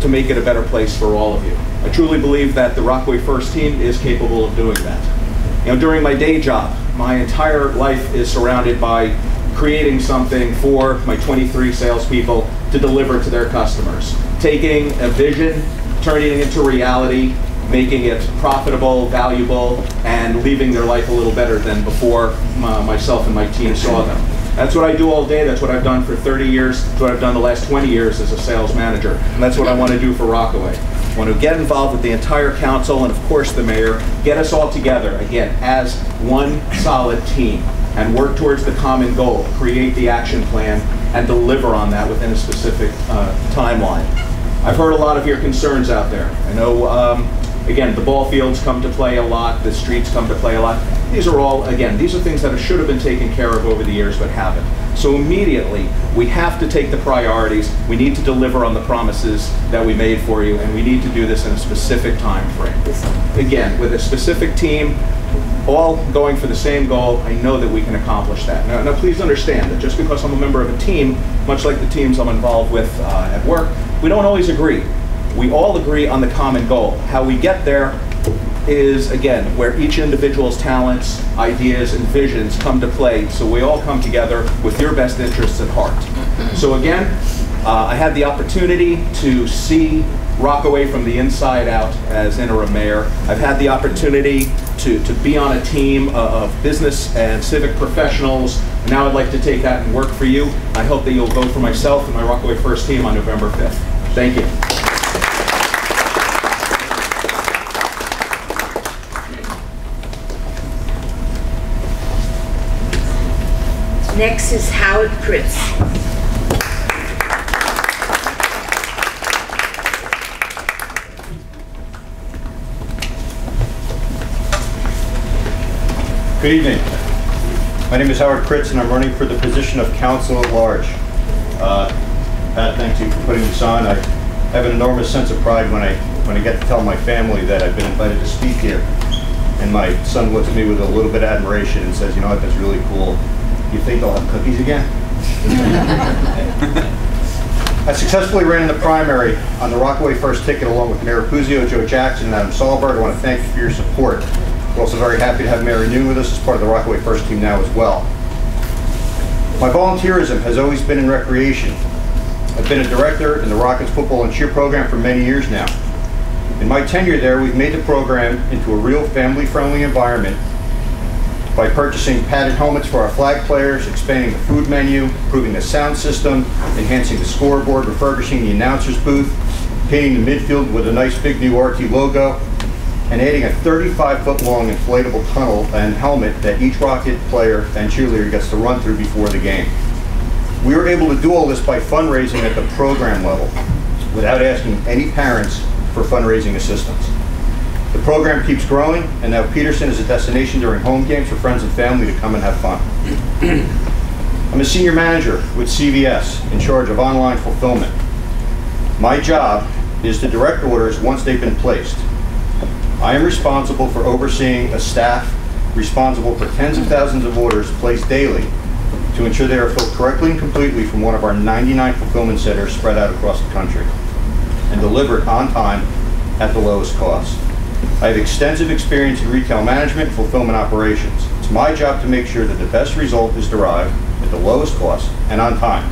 to make it a better place for all of you. I truly believe that the Rockaway First Team is capable of doing that. You know, during my day job, my entire life is surrounded by creating something for my 23 salespeople to deliver to their customers. Taking a vision, turning it into reality, making it profitable, valuable, and leaving their life a little better than before uh, myself and my team saw them. That's what I do all day. That's what I've done for 30 years. That's what I've done the last 20 years as a sales manager. And that's what I want to do for Rockaway. I want to get involved with the entire council and, of course, the mayor, get us all together, again, as one solid team and work towards the common goal, create the action plan, and deliver on that within a specific uh, timeline. I've heard a lot of your concerns out there. I know, um, again, the ball fields come to play a lot, the streets come to play a lot. These are all, again, these are things that should have been taken care of over the years but haven't. So immediately, we have to take the priorities, we need to deliver on the promises that we made for you, and we need to do this in a specific time frame. Again, with a specific team, all going for the same goal, I know that we can accomplish that. Now, now please understand that just because I'm a member of a team, much like the teams I'm involved with uh, at work, we don't always agree. We all agree on the common goal. How we get there is, again, where each individual's talents, ideas, and visions come to play, so we all come together with your best interests at heart. So again, Uh, I had the opportunity to see Rockaway from the inside out as interim mayor. I've had the opportunity to, to be on a team uh, of business and civic professionals. Now I'd like to take that and work for you. I hope that you'll vote for myself and my Rockaway First team on November 5th. Thank you. Next is Howard Kritz. Good evening. My name is Howard Kritz, and I'm running for the position of council at large. Uh, Pat, thank you for putting this on. I have an enormous sense of pride when I when I get to tell my family that I've been invited to speak here. And my son looks at me with a little bit of admiration and says, "You know what? That's really cool. You think they'll have cookies again?" I successfully ran in the primary on the Rockaway First ticket along with Mayor Puzio, Joe Jackson, and Adam Salberg. I want to thank you for your support. We're also very happy to have Mary Noon with us as part of the Rockaway First team now as well. My volunteerism has always been in recreation. I've been a director in the Rockets football and cheer program for many years now. In my tenure there, we've made the program into a real family-friendly environment by purchasing padded helmets for our flag players, expanding the food menu, improving the sound system, enhancing the scoreboard, refurbishing the announcer's booth, painting the midfield with a nice big new RT logo, and adding a 35-foot long inflatable tunnel and helmet that each Rocket player and cheerleader gets to run through before the game. We were able to do all this by fundraising at the program level without asking any parents for fundraising assistance. The program keeps growing, and now Peterson is a destination during home games for friends and family to come and have fun. I'm a senior manager with CVS in charge of online fulfillment. My job is to direct orders once they've been placed. I am responsible for overseeing a staff responsible for tens of thousands of orders placed daily to ensure they are filled correctly and completely from one of our 99 fulfillment centers spread out across the country and delivered on time at the lowest cost. I have extensive experience in retail management and fulfillment operations. It's my job to make sure that the best result is derived at the lowest cost and on time.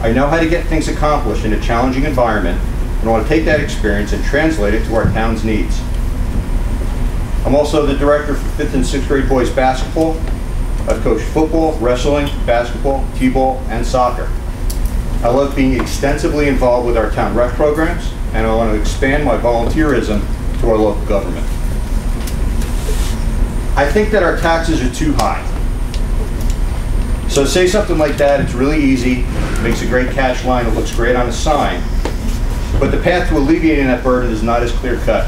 I know how to get things accomplished in a challenging environment and want to take that experience and translate it to our town's needs. I'm also the director for 5th and 6th grade boys basketball. I've coached football, wrestling, basketball, t-ball, and soccer. I love being extensively involved with our town rec programs, and I want to expand my volunteerism our local government. I think that our taxes are too high. So say something like that, it's really easy, makes a great cash line, it looks great on a sign, but the path to alleviating that burden is not as clear cut.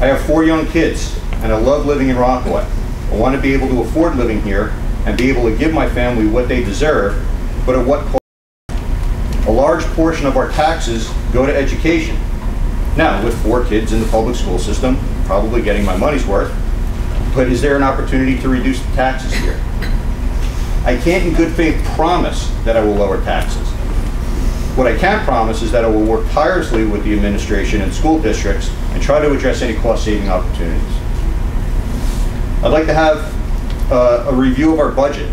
I have four young kids, and I love living in Rockaway. I want to be able to afford living here and be able to give my family what they deserve, but at what cost? A large portion of our taxes go to education. Now, with four kids in the public school system, probably getting my money's worth, but is there an opportunity to reduce the taxes here? I can't in good faith promise that I will lower taxes. What I can promise is that I will work tirelessly with the administration and school districts and try to address any cost-saving opportunities. I'd like to have uh, a review of our budget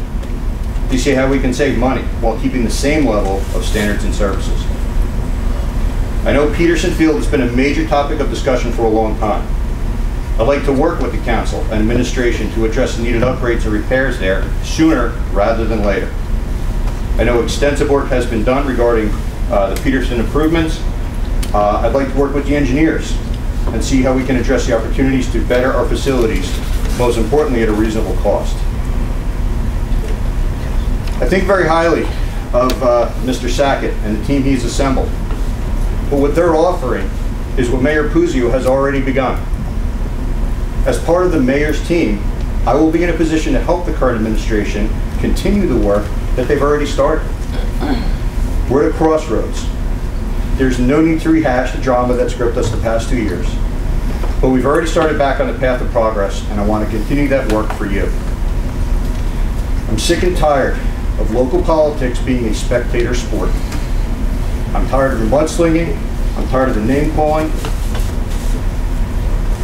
to see how we can save money while keeping the same level of standards and services. I know Peterson Field has been a major topic of discussion for a long time. I'd like to work with the council and administration to address needed upgrades and repairs there sooner rather than later. I know extensive work has been done regarding uh, the Peterson improvements. Uh, I'd like to work with the engineers and see how we can address the opportunities to better our facilities, most importantly at a reasonable cost. I think very highly of uh, Mr. Sackett and the team he's assembled. But what they're offering is what Mayor Puzio has already begun. As part of the mayor's team, I will be in a position to help the current administration continue the work that they've already started. We're at a crossroads. There's no need to rehash the drama that's gripped us the past two years. But we've already started back on the path of progress, and I want to continue that work for you. I'm sick and tired of local politics being a spectator sport. I'm tired of the mudslinging. I'm tired of the name calling,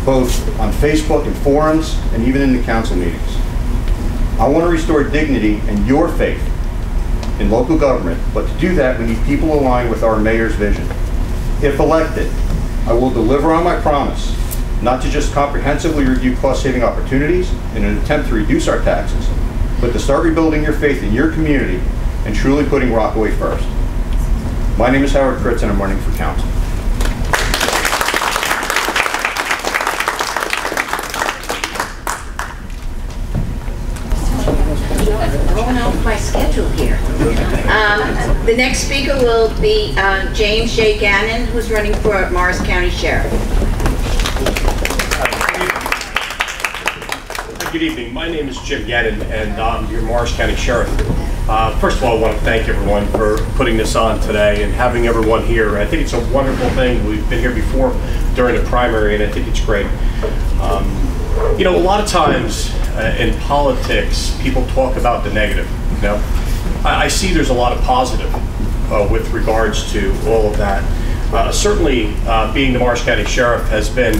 both on Facebook and forums, and even in the council meetings. I want to restore dignity and your faith in local government, but to do that, we need people aligned with our mayor's vision. If elected, I will deliver on my promise not to just comprehensively review cost-saving opportunities in an attempt to reduce our taxes, but to start rebuilding your faith in your community and truly putting Rockaway first. My name is Howard Kritz, and I'm running for council. Rolling off my schedule here. Um, The next speaker will be uh, James J. Gannon, who's running for Morris County Sheriff. Good evening. My name is Jim Gannon, and I'm your Morris County Sheriff. Uh, First of all, I want to thank everyone for putting this on today and having everyone here. I think it's a wonderful thing. We've been here before during the primary, and I think it's great. Um, You know, a lot of times uh, in politics, people talk about the negative, you know? I I see there's a lot of positive uh, with regards to all of that. Uh, Certainly, uh, being the Morris County Sheriff has been,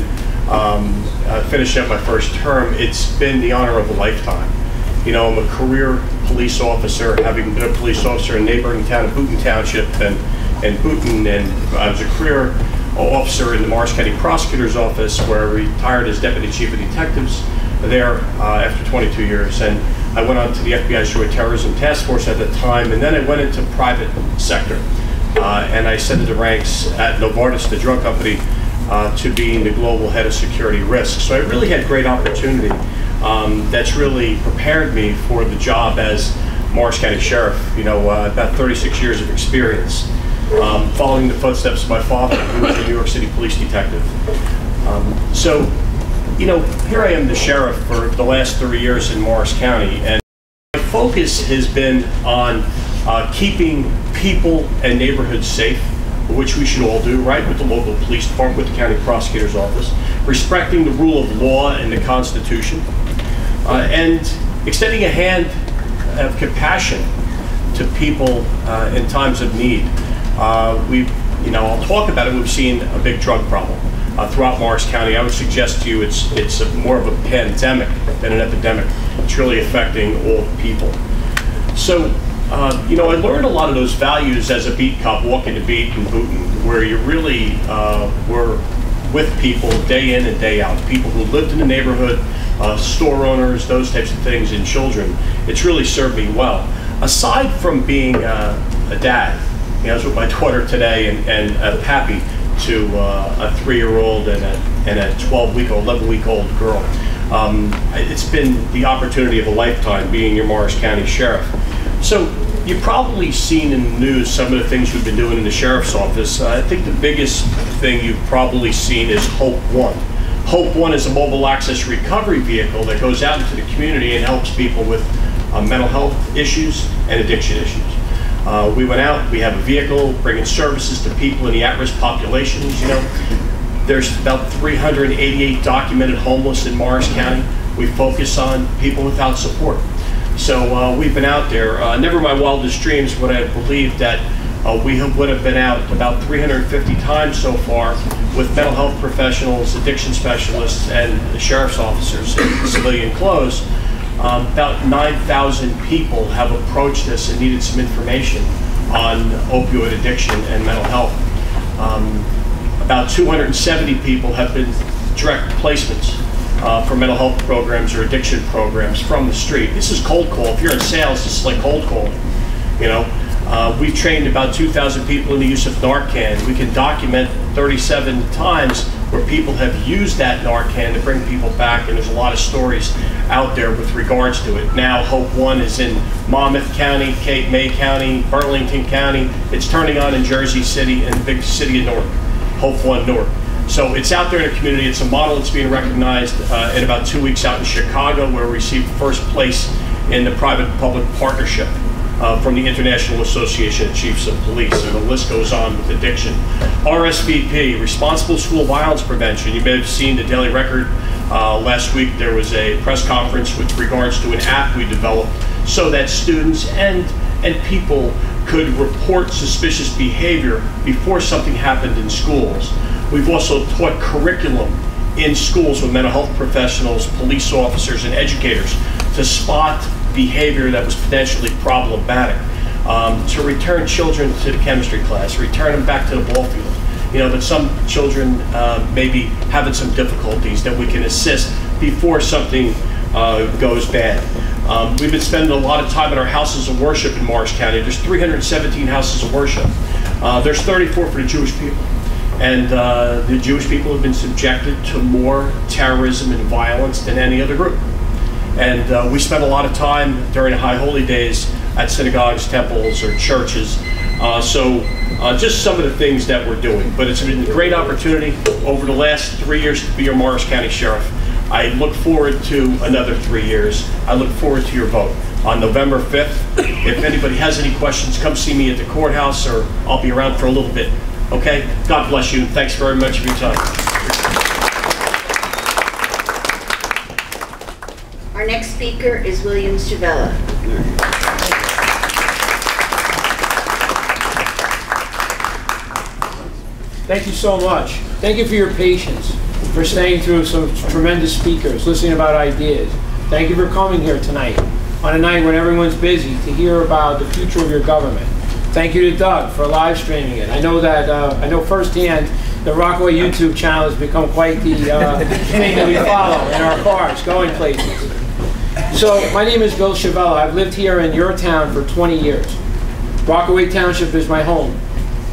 um, uh, finishing up my first term, it's been the honor of a lifetime. You know, I'm a career police officer, having been a police officer in neighboring town of Boonton Township and, and Boonton, and I was a career officer in the Morris County Prosecutor's Office, where I retired as Deputy Chief of Detectives there uh, after 22 years. And I went on to the FBI's Joint Terrorism Task Force at the time, and then I went into private sector. Uh, and I ascended the ranks at Novartis, the drug company, uh, to being the global head of security risk. So I really had great opportunity um, that's really prepared me for the job as Morris County Sheriff. You know, uh, about 36 years of experience, um, following the footsteps of my father, who was a New York City police detective. Um, so, you know, here I am, the sheriff for the last three years in Morris County, and my focus has been on uh, keeping people and neighborhoods safe, which we should all do, right, with the local police department, with the county prosecutor's office, respecting the rule of law and the Constitution, uh, and extending a hand of compassion to people uh, in times of need. Uh, we've, you know, I'll talk about it. We've seen a big drug problem uh, throughout Morris County. I would suggest to you it's it's more of a pandemic than an epidemic. It's really affecting all people. So, uh, you know, I learned a lot of those values as a beat cop walking the beat in Boonton, where you really uh, were with people day in and day out, people who lived in the neighborhood, uh, store owners, those types of things, and children. It's really served me well. Aside from being uh, a dad, you know, I was with my daughter today and, and uh, happy to uh, a three-year-old and a, and a 12-week-old, 11-week-old girl. Um, it's been the opportunity of a lifetime being your Morris County Sheriff. So you've probably seen in the news some of the things we've been doing in the sheriff's office. Uh, I think the biggest thing you've probably seen is Hope One. Hope One is a mobile access recovery vehicle that goes out into the community and helps people with uh, mental health issues and addiction issues. Uh, we went out, we have a vehicle bringing services to people in the at-risk populations, you know. There's about 388 documented homeless in Morris County. We focus on people without support. So uh, we've been out there. Uh, never my wildest dreams would I have believed that uh, we have, would have been out about 350 times so far with mental health professionals, addiction specialists, and the sheriff's officers in civilian clothes. Um, about 9,000 people have approached us and needed some information on opioid addiction and mental health. Um, about 270 people have been direct placements uh, for mental health programs or addiction programs from the street. This is cold call. If you're in sales, this is like cold calling. You know, uh, we've trained about 2,000 people in the use of Narcan. We can document 37 times where people have used that Narcan to bring people back, and there's a lot of stories out there with regards to it. Now, Hope One is in Monmouth County, Cape May County, Burlington County. It's turning on in Jersey City and the big city of Newark, Hope One Newark. So it's out there in the community. It's a model that's being recognized uh, in about two weeks out in Chicago, where we received first place in the private-public partnership uh, from the International Association of Chiefs of Police, and the list goes on with addiction. RSVP, Responsible School Violence Prevention. You may have seen the Daily Record uh, last week. There was a press conference with regards to an app we developed so that students and and people could report suspicious behavior before something happened in schools. We've also taught curriculum in schools with mental health professionals, police officers, and educators to spot behavior that was potentially problematic. um, to return children to the chemistry class, return them back to the ball field. You know, but some children uh, may be having some difficulties that we can assist before something uh, goes bad. Um, we've been spending a lot of time at our houses of worship in Morris County. There's 317 houses of worship. Uh, there's 34 for the Jewish people. And uh, the Jewish people have been subjected to more terrorism and violence than any other group. And uh, we spend a lot of time during the High Holy Days at synagogues, temples, or churches. Uh, so uh, just some of the things that we're doing. But it's been a great opportunity over the last three years to be your Morris County Sheriff. I look forward to another three years. I look forward to your vote on November 5th. If anybody has any questions, come see me at the courthouse or I'll be around for a little bit. Okay? God bless you. Thanks very much for your time. Our next speaker is William Schievella. Thank you so much. Thank you for your patience, for staying through some tremendous speakers, listening about ideas. Thank you for coming here tonight, on a night when everyone's busy, to hear about the future of your government. Thank you to Doug for live streaming it. I know that, uh, I know firsthand, the Rockaway YouTube channel has become quite the uh, thing that we follow in our cars, going places. So, my name is Bill Schievella. I've lived here in your town for 20 years. Rockaway Township is my home.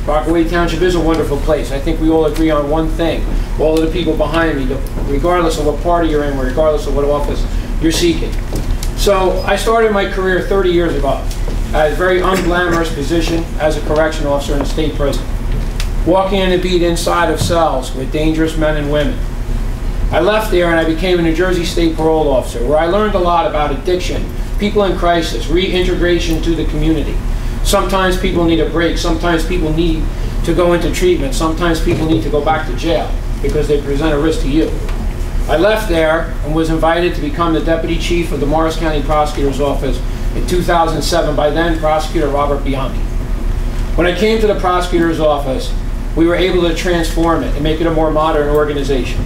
Rockaway Township is a wonderful place. I think we all agree on one thing. All of the people behind me, regardless of what party you're in, regardless of what office you're seeking. So I started my career 30 years ago at a very unglamorous position as a correction officer in a state prison. Walking in the beat inside of cells with dangerous men and women. I left there and I became a New Jersey State Parole Officer where I learned a lot about addiction, people in crisis, reintegration to the community. Sometimes people need a break. Sometimes people need to go into treatment. Sometimes people need to go back to jail because they present a risk to you. I left there and was invited to become the Deputy Chief of the Morris County Prosecutor's Office in 2007 by then Prosecutor Robert Bianchi. When I came to the Prosecutor's Office, we were able to transform it and make it a more modern organization.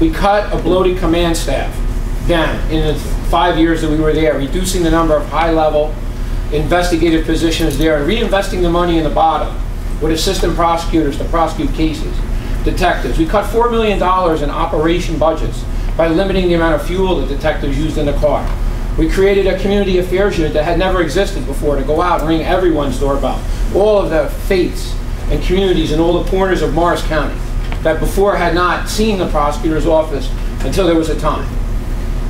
We cut a bloated command staff down in the five years that we were there, reducing the number of high-level investigative positions there and reinvesting the money in the bottom with assistant prosecutors to prosecute cases, detectives. We cut $4 million in operation budgets by limiting the amount of fuel that detectives used in the car. We created a community affairs unit that had never existed before to go out and ring everyone's doorbell. All of the faiths and communities in all the corners of Morris County that before had not seen the prosecutor's office until there was a time.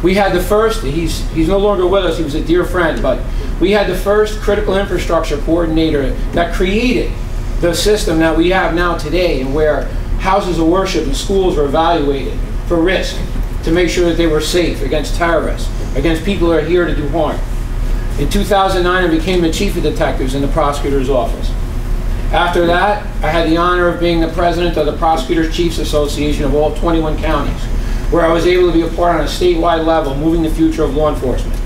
We had the first, he's, he's no longer with us, he was a dear friend, but we had the first critical infrastructure coordinator that created the system that we have now today and where houses of worship and schools were evaluated for risk to make sure that they were safe against terrorists, against people that are here to do harm. In 2009, I became the chief of detectives in the prosecutor's office. After that, I had the honor of being the president of the Prosecutors Chiefs Association of all 21 counties, where I was able to be a part on a statewide level, moving the future of law enforcement.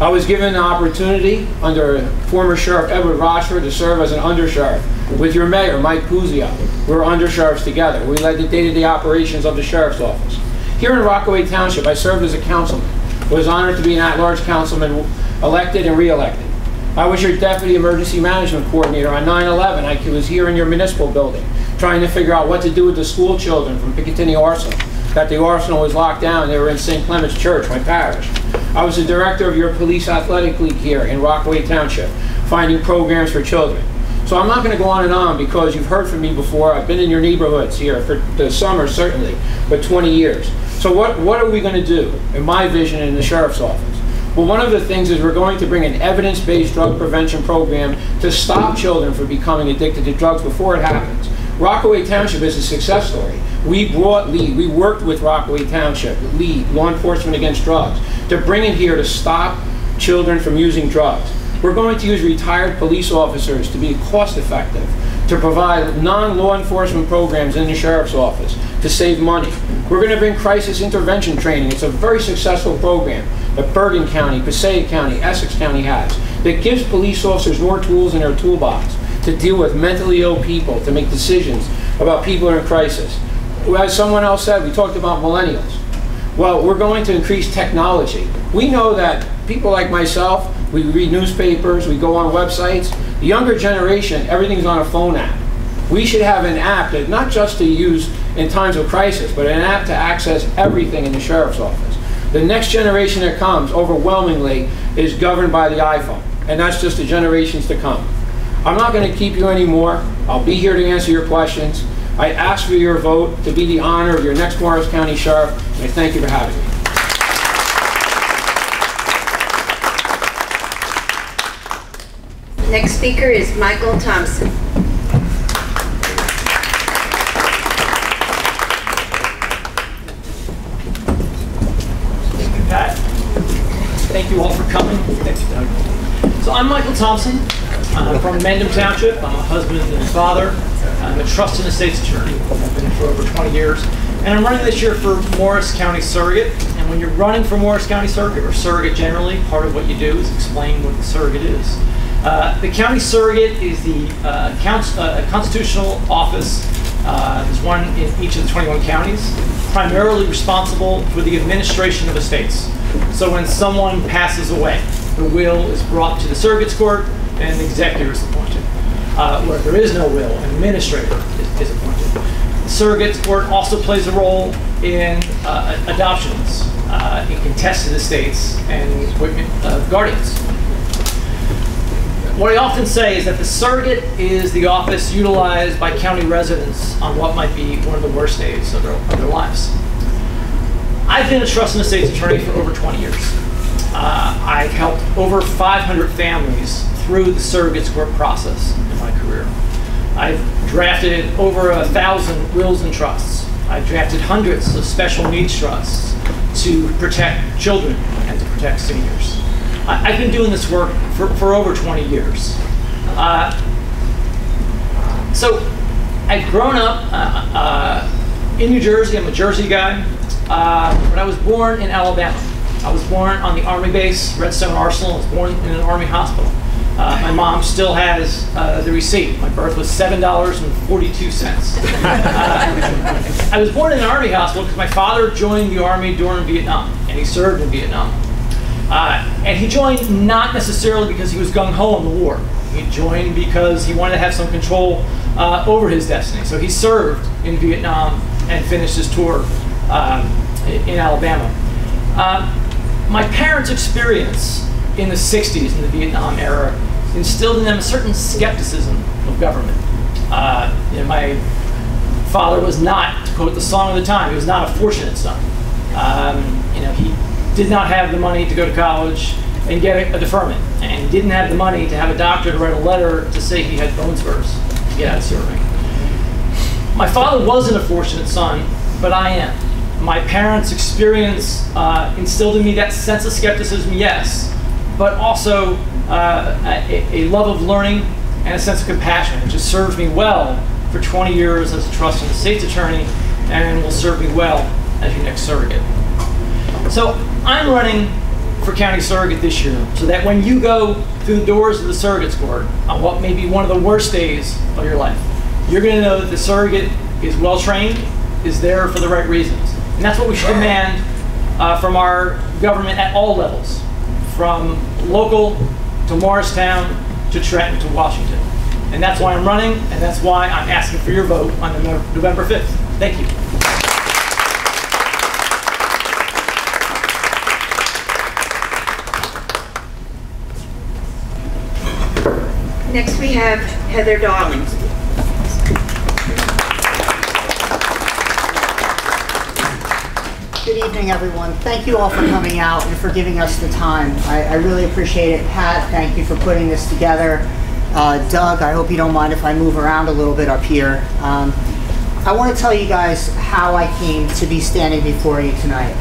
I was given the opportunity under former Sheriff Edward Rochford to serve as an undersheriff with your mayor, Mike Puzio. We were undersheriffs together. We led the day-to-day -day operations of the sheriff's office. Here in Rockaway Township, I served as a councilman. Was honored to be an at-large councilman elected and re-elected. I was your deputy emergency management coordinator on 9-11. I was here in your municipal building trying to figure out what to do with the school children from Picatinny Arsenal. That the Arsenal was locked down. They were in St. Clement's Church, my parish. I was the director of your police athletic league here in Rockaway Township, finding programs for children. So I'm not going to go on and on because you've heard from me before. I've been in your neighborhoods here for the summer, certainly, but 20 years. So what, what are we going to do in my vision in the sheriff's office? Well, one of the things is we're going to bring an evidence-based drug prevention program to stop children from becoming addicted to drugs before it happens. Rockaway Township is a success story. We brought LEAD, we worked with Rockaway Township, LEAD, Law Enforcement Against Drugs, to bring it here to stop children from using drugs. We're going to use retired police officers to be cost effective, to provide non-law enforcement programs in the sheriff's office, to save money. We're going to bring crisis intervention training. It's a very successful program that Bergen County, Passaic County, Essex County has that gives police officers more tools in their toolbox to deal with mentally ill people, to make decisions about people in crisis. As someone else said, we talked about millennials. Well, we're going to increase technology. We know that people like myself, we read newspapers, we go on websites. The younger generation, everything's on a phone app. We should have an app that not just to use in times of crisis, but an app to access everything in the sheriff's office. The next generation that comes, overwhelmingly, is governed by the iPhone, and that's just the generations to come. I'm not going to keep you anymore. I'll be here to answer your questions. I ask for your vote to be the honor of your next Morris County Sheriff, and I thank you for having me. Next speaker is Michael Thompson. Thank you, Pat. Thank you all for coming. Thanks, Doug. So I'm Michael Thompson. I'm from Mendham Township. I'm a husband and father. I'm a trust and estates attorney. I've been for over 20 years. And I'm running this year for Morris County Surrogate. And when you're running for Morris County Surrogate, or surrogate generally, part of what you do is explain what the surrogate is. Uh, the county surrogate is the uh, uh, constitutional office. Uh, there's one in each of the 21 counties, primarily responsible for the administration of estates. So when someone passes away, the will is brought to the surrogate's court and the executor is appointed. Uh, where there is no will, an administrator is, is appointed. The surrogate's court also plays a role in uh, adoptions, uh, in contested estates, and the appointment of guardians. What I often say is that the surrogate is the office utilized by county residents on what might be one of the worst days of their, of their lives. I've been a trust and estates attorney for over 20 years. Uh, I've helped over 500 families through the surrogate's court process in my career. I've drafted over a thousand wills and trusts. I've drafted hundreds of special needs trusts to protect children and to protect seniors. I, I've been doing this work for, for over 20 years. Uh, so I've grown up uh, uh, in New Jersey. I'm a Jersey guy. Uh, but I was born in Alabama. I was born on the Army base, Redstone Arsenal. I was born in an Army hospital. Uh, my mom still has uh, the receipt. My birth was seven dollars and forty-two cents. Uh, I was born in an Army hospital because my father joined the Army during Vietnam, and he served in Vietnam. Uh, and he joined not necessarily because he was gung ho on the war. He joined because he wanted to have some control uh, over his destiny. So he served in Vietnam and finished his tour um, in Alabama. My parents' experience in the 60s, in the Vietnam era, instilled in them a certain skepticism of government. Uh, you know, my father was not, to quote the song of the time, he was not a fortunate son. Um, you know, he did not have the money to go to college and get a, a deferment, and he didn't have the money to have a doctor to write a letter to say he had bone spurs to get out of serving. My father wasn't a fortunate son, but I am. My parents' experience uh, instilled in me that sense of skepticism, yes, but also uh, a, a, love of learning and a sense of compassion, which has served me well for 20 years as a trust and estates attorney and will serve me well as your next surrogate. So I'm running for county surrogate this year so that when you go through the doors of the surrogate's court on what may be one of the worst days of your life, you're going to know that the surrogate is well trained, is there for the right reasons. And that's what we should demand uh, from our government at all levels from local to Morristown to Trenton to Washington. And that's why I'm running, and that's why I'm asking for your vote on November 5th. Thank you. Next we have Heather Darling. Evening, everyone. Thank you all for coming out and for giving us the time. I, I really appreciate it. Pat, thank you for putting this together. Uh, Doug, I hope you don't mind if I move around a little bit up here. Um, I want to tell you guys how I came to be standing before you tonight.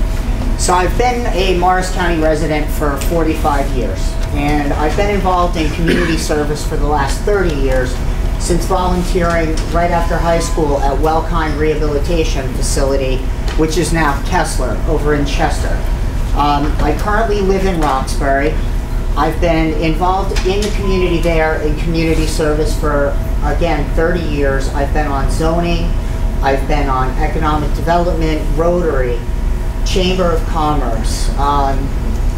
So I've been a Morris County resident for 45 years, and I've been involved in community service for the last 30 years since volunteering right after high school at Welkind Rehabilitation Facility, which is now Kessler over in Chester. Um, I currently live in Roxbury. I've been involved in the community there in community service for, again, 30 years. I've been on zoning, I've been on economic development, Rotary, Chamber of Commerce, um,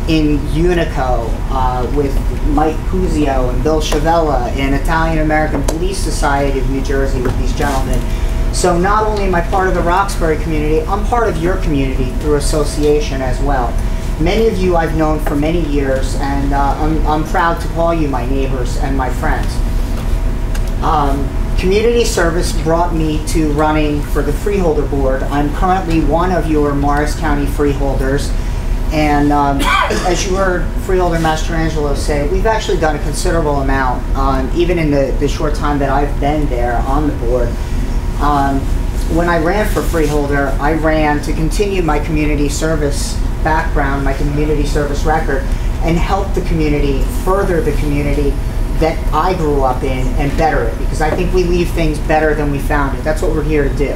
in Unico uh, with Mike Puzio and Bill Schievella, in Italian American Police Society of New Jersey with these gentlemen. So not only am I part of the Roxbury community, I'm part of your community through association as well. Many of you I've known for many years, and uh, I'm, I'm proud to call you my neighbors and my friends. Um, community service brought me to running for the freeholder board. I'm currently one of your Morris County freeholders. And um, as you heard Freeholder Mastrangelo say, we've actually done a considerable amount, um, even in the, the short time that I've been there on the board. Um, when I ran for freeholder, I ran to continue my community service background, my community service record, and help the community, further the community that I grew up in and better it because I think we leave things better than we found it. That's what we're here to do.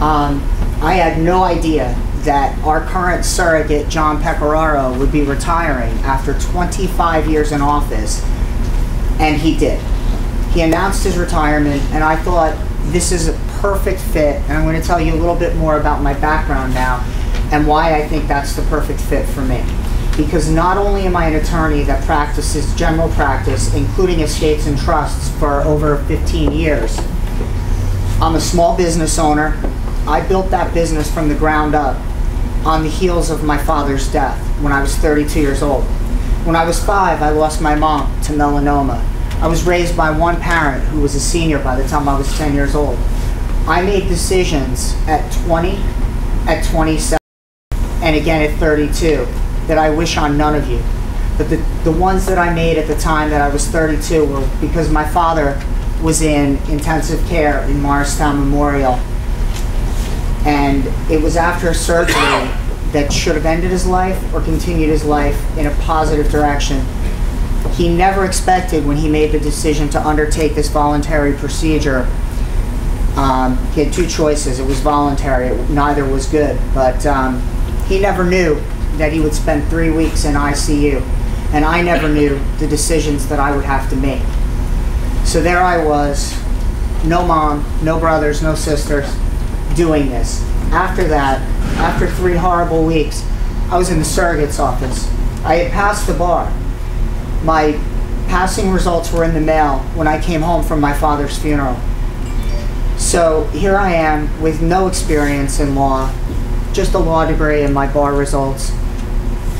Um, I had no idea that our current surrogate, John Pecoraro, would be retiring after 25 years in office, and he did. He announced his retirement, and I thought this is a perfect fit, and I'm going to tell you a little bit more about my background now and why I think that's the perfect fit for me because not only am I an attorney that practices general practice, including estates and trusts, for over 15 years, I'm a small business owner. I built that business from the ground up on the heels of my father's death when I was 32 years old. When I was five, I lost my mom to melanoma. I was raised by one parent who was a senior by the time I was 10 years old. I made decisions at 20, at 27, and again at 32 that I wish on none of you. But the, the ones that I made at the time that I was 32 were because my father was in intensive care in Morristown Memorial. And it was after a surgery that should have ended his life or continued his life in a positive direction. He never expected when he made the decision to undertake this voluntary procedure. Um, he had two choices. It was voluntary. Neither was good. But um, he never knew that he would spend three weeks in ICU. And I never knew the decisions that I would have to make. So there I was, no mom, no brothers, no sisters, doing this. After that, after three horrible weeks, I was in the surrogate's office. I had passed the bar. My passing results were in the mail when I came home from my father's funeral. So here I am with no experience in law, just a law degree and my bar results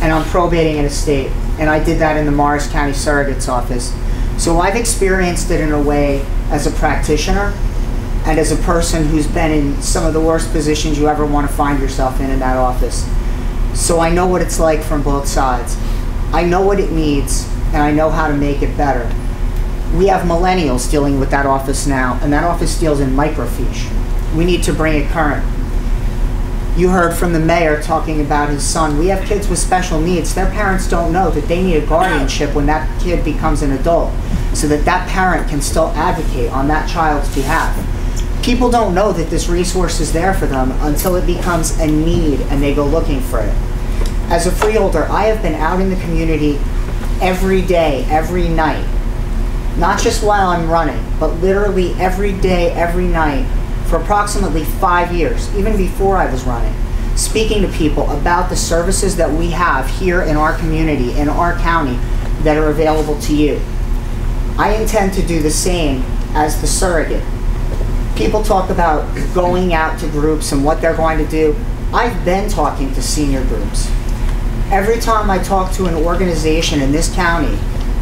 and I'm probating an estate. And I did that in the Morris County Surrogate's office. So I've experienced it in a way as a practitioner and as a person who's been in some of the worst positions you ever want to find yourself in in that office. So I know what it's like from both sides. I know what it needs and I know how to make it better. We have millennials dealing with that office now, and that office deals in microfiche. We need to bring it current. You heard from the mayor talking about his son. We have kids with special needs. Their parents don't know that they need a guardianship when that kid becomes an adult so that that parent can still advocate on that child's behalf. People don't know that this resource is there for them until it becomes a need and they go looking for it. As a freeholder, I have been out in the community every day, every night. Not just while I'm running, but literally every day, every night for approximately five years, even before I was running, speaking to people about the services that we have here in our community, in our county, that are available to you. I intend to do the same as the surrogate. People talk about going out to groups and what they're going to do. I've been talking to senior groups. Every time I talk to an organization in this county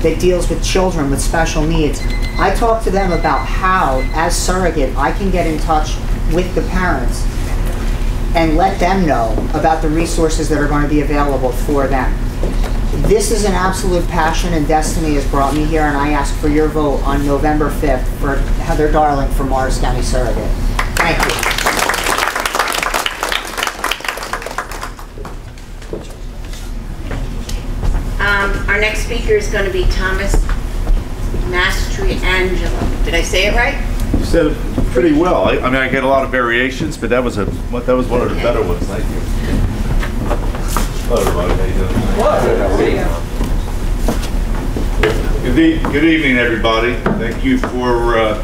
that deals with children with special needs, I talk to them about how, as surrogate, I can get in touch with the parents and let them know about the resources that are going to be available for them. This is an absolute passion and destiny has brought me here and I ask for your vote on November 5th for Heather Darling for Morris County Surrogate. Thank you. Um, our next speaker is going to be Thomas Mastriangelo. Did I say it right? You said it pretty well. I, I mean, I get a lot of variations, but that was a what that was one of the better ones. Thank you. Hello, everybody. How you doing? Good, e- good evening, everybody. Thank you for uh,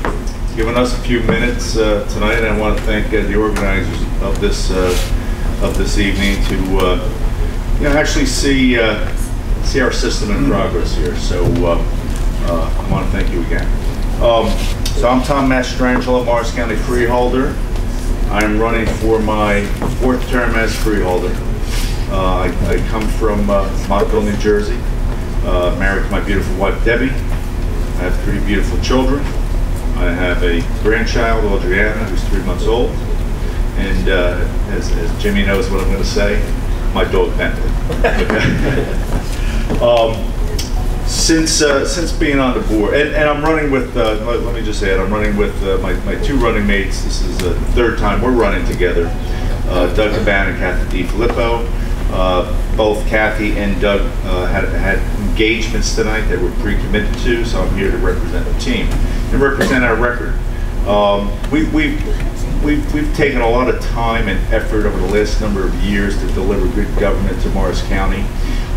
giving us a few minutes uh, tonight. I want to thank uh, the organizers of this uh, of this evening to, uh, you know, actually see, uh, see our system in progress here. So uh, uh, I want to thank you again. Um, So I'm Tom Mastrangelo, Morris County Freeholder. I'm running for my fourth term as freeholder. Uh, I I come from uh, Montville, New Jersey, uh, married to my beautiful wife Debbie. I have three beautiful children. I have a grandchild, Audriana, who's three months old. And uh, as, as Jimmy knows what I'm going to say, my dog Bentley. um, since uh, since being on the board, and, and I'm running with, uh, let, me just add, I'm running with uh, my, my two running mates. This is the third time we're running together. Uh, Doug Cabana and Kathy DeFillippo. Uh, both Kathy and Doug uh, had, had engagements tonight that we're pre-committed to, so I'm here to represent the team and represent our record. Um, we, we've, we've, we've taken a lot of time and effort over the last number of years to deliver good government to Morris County.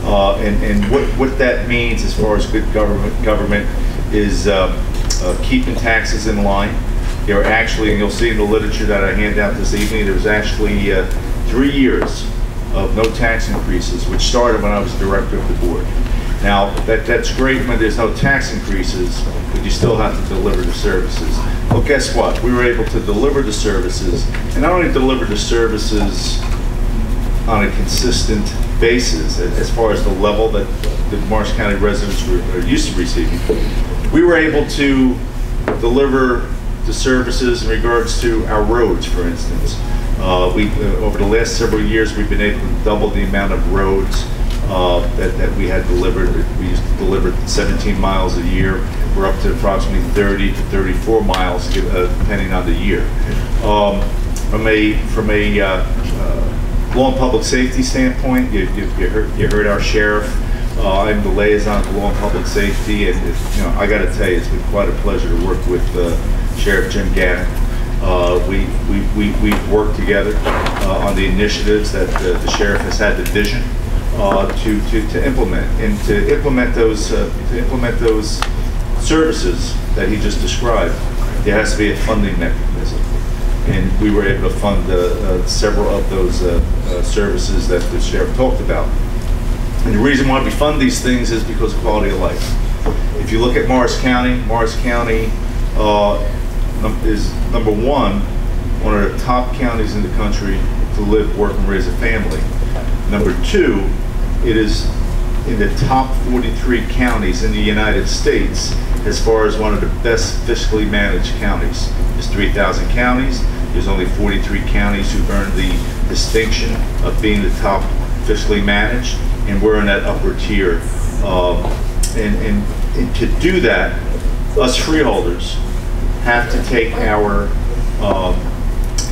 Uh, and and what, what that means as far as good government, government is uh, uh, keeping taxes in line. There are actually, and you'll see in the literature that I hand out this evening, there's actually uh, three years of no tax increases, which started when I was director of the board. Now, that, that's great when there's no tax increases, but you still have to deliver the services. Well, guess what? We were able to deliver the services, and not only deliver the services on a consistent basis as far as the level that the Morris County residents were, are used to receiving. We were able to deliver the services in regards to our roads, for instance. Uh, we, uh, over the last several years, we've been able to double the amount of roads uh, that, that we had delivered. We used to deliver 17 miles a year. We're up to approximately 30 to 34 miles, uh, depending on the year. Um, from a from a uh, law and public safety standpoint, you, you, you, heard, you heard our sheriff. Uh, I'm the liaison to law and public safety, and you know I got to tell you, it's been quite a pleasure to work with uh, Sheriff Jim Gannon. Uh, we, we, we, we've worked together uh, on the initiatives that uh, the sheriff has had the vision uh, to, to, to implement, and to implement those uh, to implement those services that he just described. There has to be a funding mechanism and we were able to fund uh, uh, several of those uh, uh, services that the sheriff talked about. And the reason why we fund these things is because of quality of life. If you look at Morris County, Morris County num- is number one, one of the top counties in the country to live, work, and raise a family. Number two, it is in the top 43 counties in the United States as far as one of the best fiscally managed counties. There's 3,000 counties. There's only 43 counties who've earned the distinction of being the top fiscally managed, and we're in that upper tier. Um, and, and, and to do that, us freeholders have to take our um,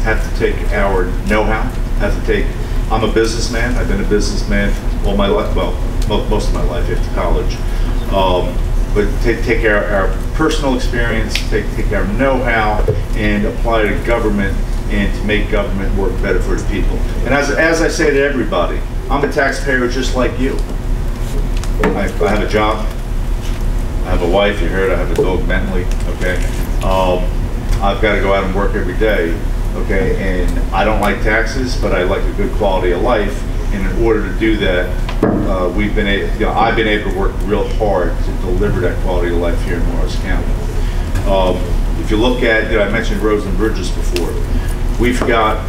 have to take our know-how, have to take. I'm a businessman. I've been a businessman all my life. Well, mo- most of my life after college. Um, but take, take our, our personal experience, take, take our know-how, and apply it to government, and to make government work better for the people. And as, as I say to everybody, I'm a taxpayer just like you. I, I have a job. I have a wife. You heard I have a dog, Bentley. Okay. Um, I've got to go out and work every day. Okay. And I don't like taxes, but I like a good quality of life. And in order to do that, uh, we've been able, you know, I've been able to work real hard to deliver that quality of life here in Morris County. Um, if you look at, you know, I mentioned roads and bridges before. We've got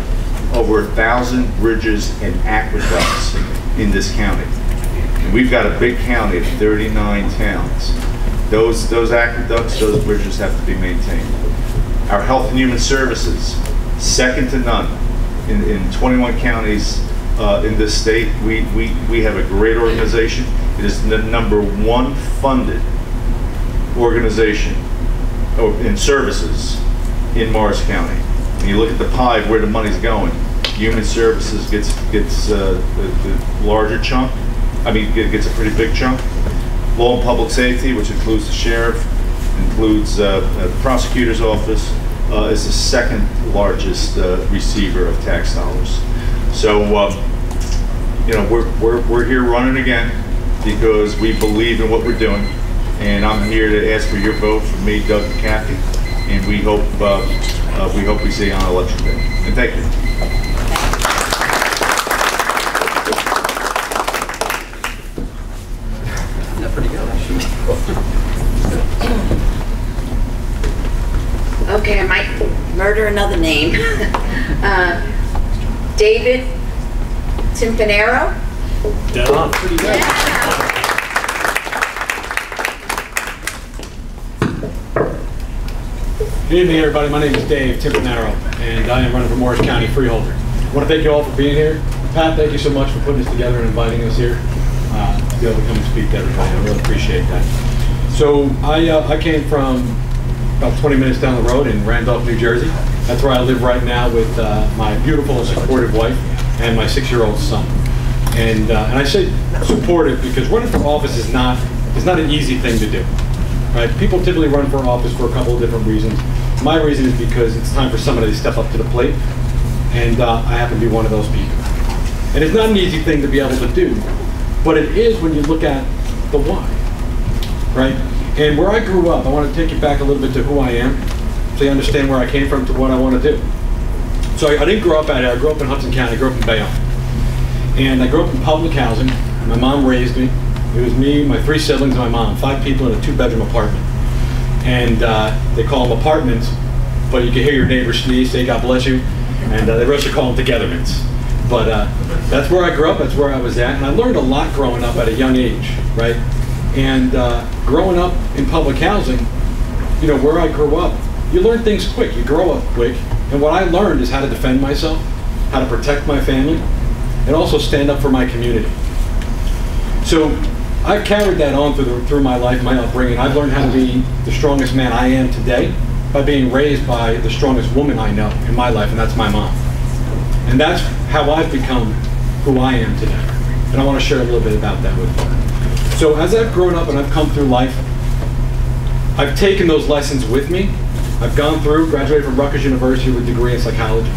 over a thousand bridges and aqueducts in this county. And we've got a big county of 39 towns. Those, those aqueducts, those bridges have to be maintained. Our Health and Human Services, second to none. In, in 21 counties uh, in this state, we, we, we have a great organization. It is the number one funded organization in services in Morris County. When you look at the pie of where the money's going, Human Services gets, gets uh, the, the larger chunk. I mean, it gets a pretty big chunk. Law and Public Safety, which includes the sheriff, includes uh, uh, the prosecutor's office, uh, is the second largest uh, receiver of tax dollars. So, um, you know, we're, we're, we're here running again because we believe in what we're doing. And I'm here to ask for your vote for me, Doug, and Kathy. And we hope uh, uh, we hope we see you on election day. And thank you. Pretty good, okay, I might murder another name. uh, David Timpanaro? Dead on. Good evening, everybody. My name is Dave Timpanaro, and I am running for Morris County Freeholder. I want to thank you all for being here. Pat, thank you so much for putting this together and inviting us here uh, to be able to come and speak to everybody. I really appreciate that. So I, uh, I came from about 20 minutes down the road in Randolph, New Jersey. That's where I live right now with uh, my beautiful and supportive wife and my six-year-old son. And, uh, and I say supportive because running for office is not, is not an easy thing to do right? People typically run for office for a couple of different reasons. My reason is because it's time for somebody to step up to the plate, and uh, I happen to be one of those people. And it's not an easy thing to be able to do, but it is when you look at the why, right? And where I grew up, I want to take you back a little bit to who I am, understand where I came from to what I want to do. So I, I didn't grow up out here. I grew up in Hudson County. I grew up in Bayonne. And I grew up in public housing. My mom raised me. It was me, my three siblings, and my mom. Five people in a two-bedroom apartment. And uh, they call them apartments, but you can hear your neighbors sneeze, say God bless you. And uh, they also call them togetherness. But uh, that's where I grew up. That's where I was at. And I learned a lot growing up at a young age, right? And uh, growing up in public housing, you know, where I grew up, you learn things quick. You grow up quick. And what I learned is how to defend myself, how to protect my family, and also stand up for my community. So I've carried that on through, the, through my life, my upbringing. I've learned how to be the strongest man I am today by being raised by the strongest woman I know in my life, and that's my mom. And that's how I've become who I am today. And I want to share a little bit about that with you. So as I've grown up and I've come through life, I've taken those lessons with me. I've gone through, graduated from Rutgers University with a degree in psychology.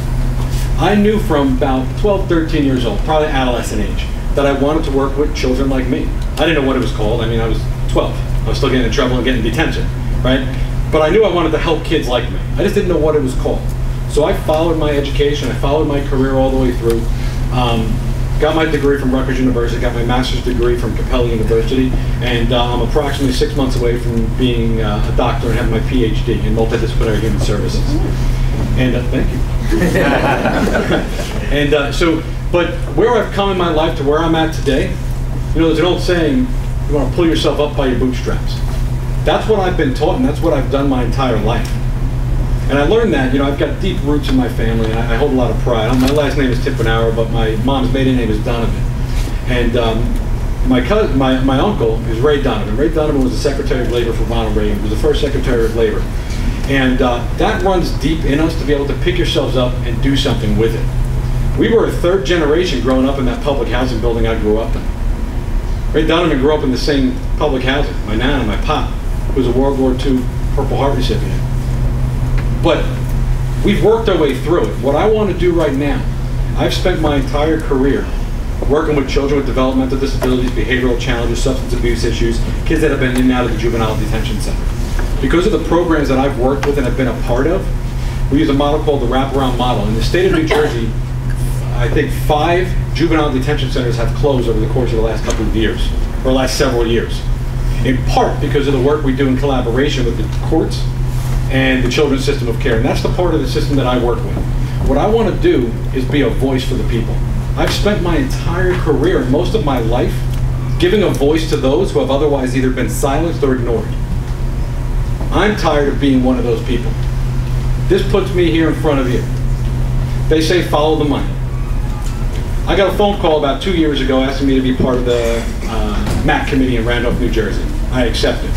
I knew from about 12, 13 years old, probably adolescent age, that I wanted to work with children like me. I didn't know what it was called. I mean, I was 12. I was still getting in trouble and getting detention, right? But I knew I wanted to help kids like me. I just didn't know what it was called. So I followed my education. I followed my career all the way through. Um, got my degree from Rutgers University. Got my master's degree from Capella University. And uh, I'm approximately six months away from being uh, a doctor and having my PhD in multidisciplinary human services. And uh, thank you. and uh, so, but where I've come in my life to where I'm at today, you know, there's an old saying, you want to pull yourself up by your bootstraps. That's what I've been taught, and that's what I've done my entire life. And I learned that, you know, I've got deep roots in my family, and I, I hold a lot of pride. My last name is Timpanaro, but my mom's maiden name is Donovan. And um, my, cousin, my, my uncle is Ray Donovan. Ray Donovan was the Secretary of Labor for Ronald Reagan. He was the first Secretary of Labor. And uh, that runs deep in us to be able to pick yourselves up and do something with it. We were a third generation growing up in that public housing building I grew up in. Ray Donovan grew up in the same public housing. My nana, my pop, who was a World War II Purple Heart recipient. But we've worked our way through it. What I want to do right now, I've spent my entire career working with children with developmental disabilities, behavioral challenges, substance abuse issues, kids that have been in and out of the juvenile detention center. Because of the programs that I've worked with and have been a part of, we use a model called the wraparound model. In the state of New Jersey, I think five juvenile detention centers have closed over the course of the last couple of years, or last several years. In part because of the work we do in collaboration with the courts and the children's system of care. And that's the part of the system that I work with. What I want to do is be a voice for the people. I've spent my entire career, most of my life, giving a voice to those who have otherwise either been silenced or ignored. I'm tired of being one of those people. This puts me here in front of you. They say follow the money. I got a phone call about two years ago asking me to be part of the uh, MAC committee in Randolph, New Jersey. I accepted.